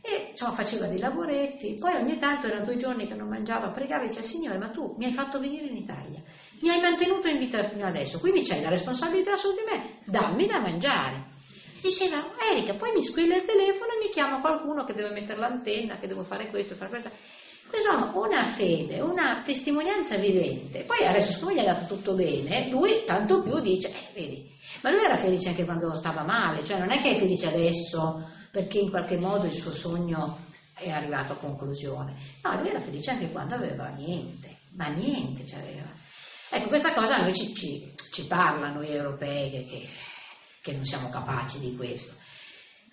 e insomma faceva dei lavoretti, poi ogni tanto erano due giorni che non mangiava, pregava e diceva Signore ma tu mi hai fatto venire in Italia, mi hai mantenuto in vita fino adesso, quindi c'hai la responsabilità su di me, dammi da mangiare. Diceva Erika, poi mi squilla il telefono e mi chiama qualcuno che deve mettere l'antenna, che devo fare questo, fare questo. Insomma, una fede, una testimonianza vivente. Poi adesso, siccome gli è andato tutto bene, lui tanto più dice, eh, vedi, ma lui era felice anche quando stava male, cioè non è che è felice adesso perché in qualche modo il suo sogno è arrivato a conclusione. No, lui era felice anche quando aveva niente, ma niente c'aveva. Ecco, questa cosa noi ci, ci, ci parla, noi europei, che, che, che non siamo capaci di questo.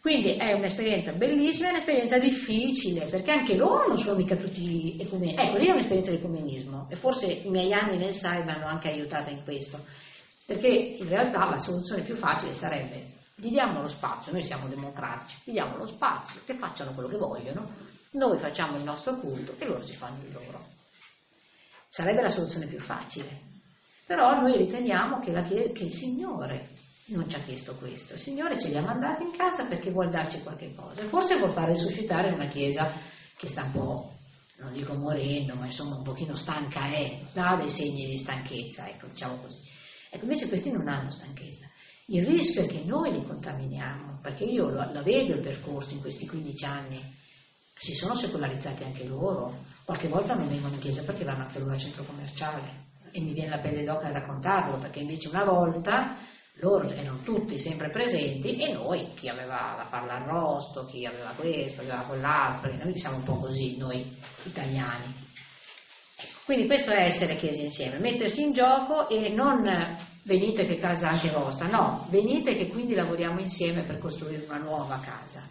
Quindi è un'esperienza bellissima, è un'esperienza difficile, perché anche loro non sono mica tutti ecumenici. Ecco, lì è un'esperienza di ecumenismo e forse i miei anni nel SAI mi hanno anche aiutata in questo, perché in realtà la soluzione più facile sarebbe gli diamo lo spazio, noi siamo democratici, gli diamo lo spazio, che facciano quello che vogliono, noi facciamo il nostro culto e loro si fanno il loro. Sarebbe la soluzione più facile. Però noi riteniamo che, la, che il Signore non ci ha chiesto questo. Il Signore ce li ha mandati in casa perché vuol darci qualche cosa. Forse vuol far risuscitare una Chiesa che sta un po', non dico morendo, ma insomma un pochino stanca è, dà dei segni di stanchezza, ecco, diciamo così. Ecco, invece questi non hanno stanchezza. Il rischio è che noi li contaminiamo, perché io lo, la vedo il percorso in questi 15 anni, si sono secolarizzati anche loro, qualche volta non vengono in chiesa perché vanno a un centro commerciale e mi viene la pelle d'oca a raccontarlo, perché invece una volta loro erano tutti sempre presenti e noi, chi aveva da fare l'arrosto, chi aveva questo, chi aveva quell'altro, noi siamo un po' così, noi italiani. Ecco, quindi questo è essere chiesi insieme, mettersi in gioco e non venite che casa anche vostra, no, venite che quindi lavoriamo insieme per costruire una nuova casa.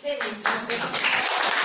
Benissimo.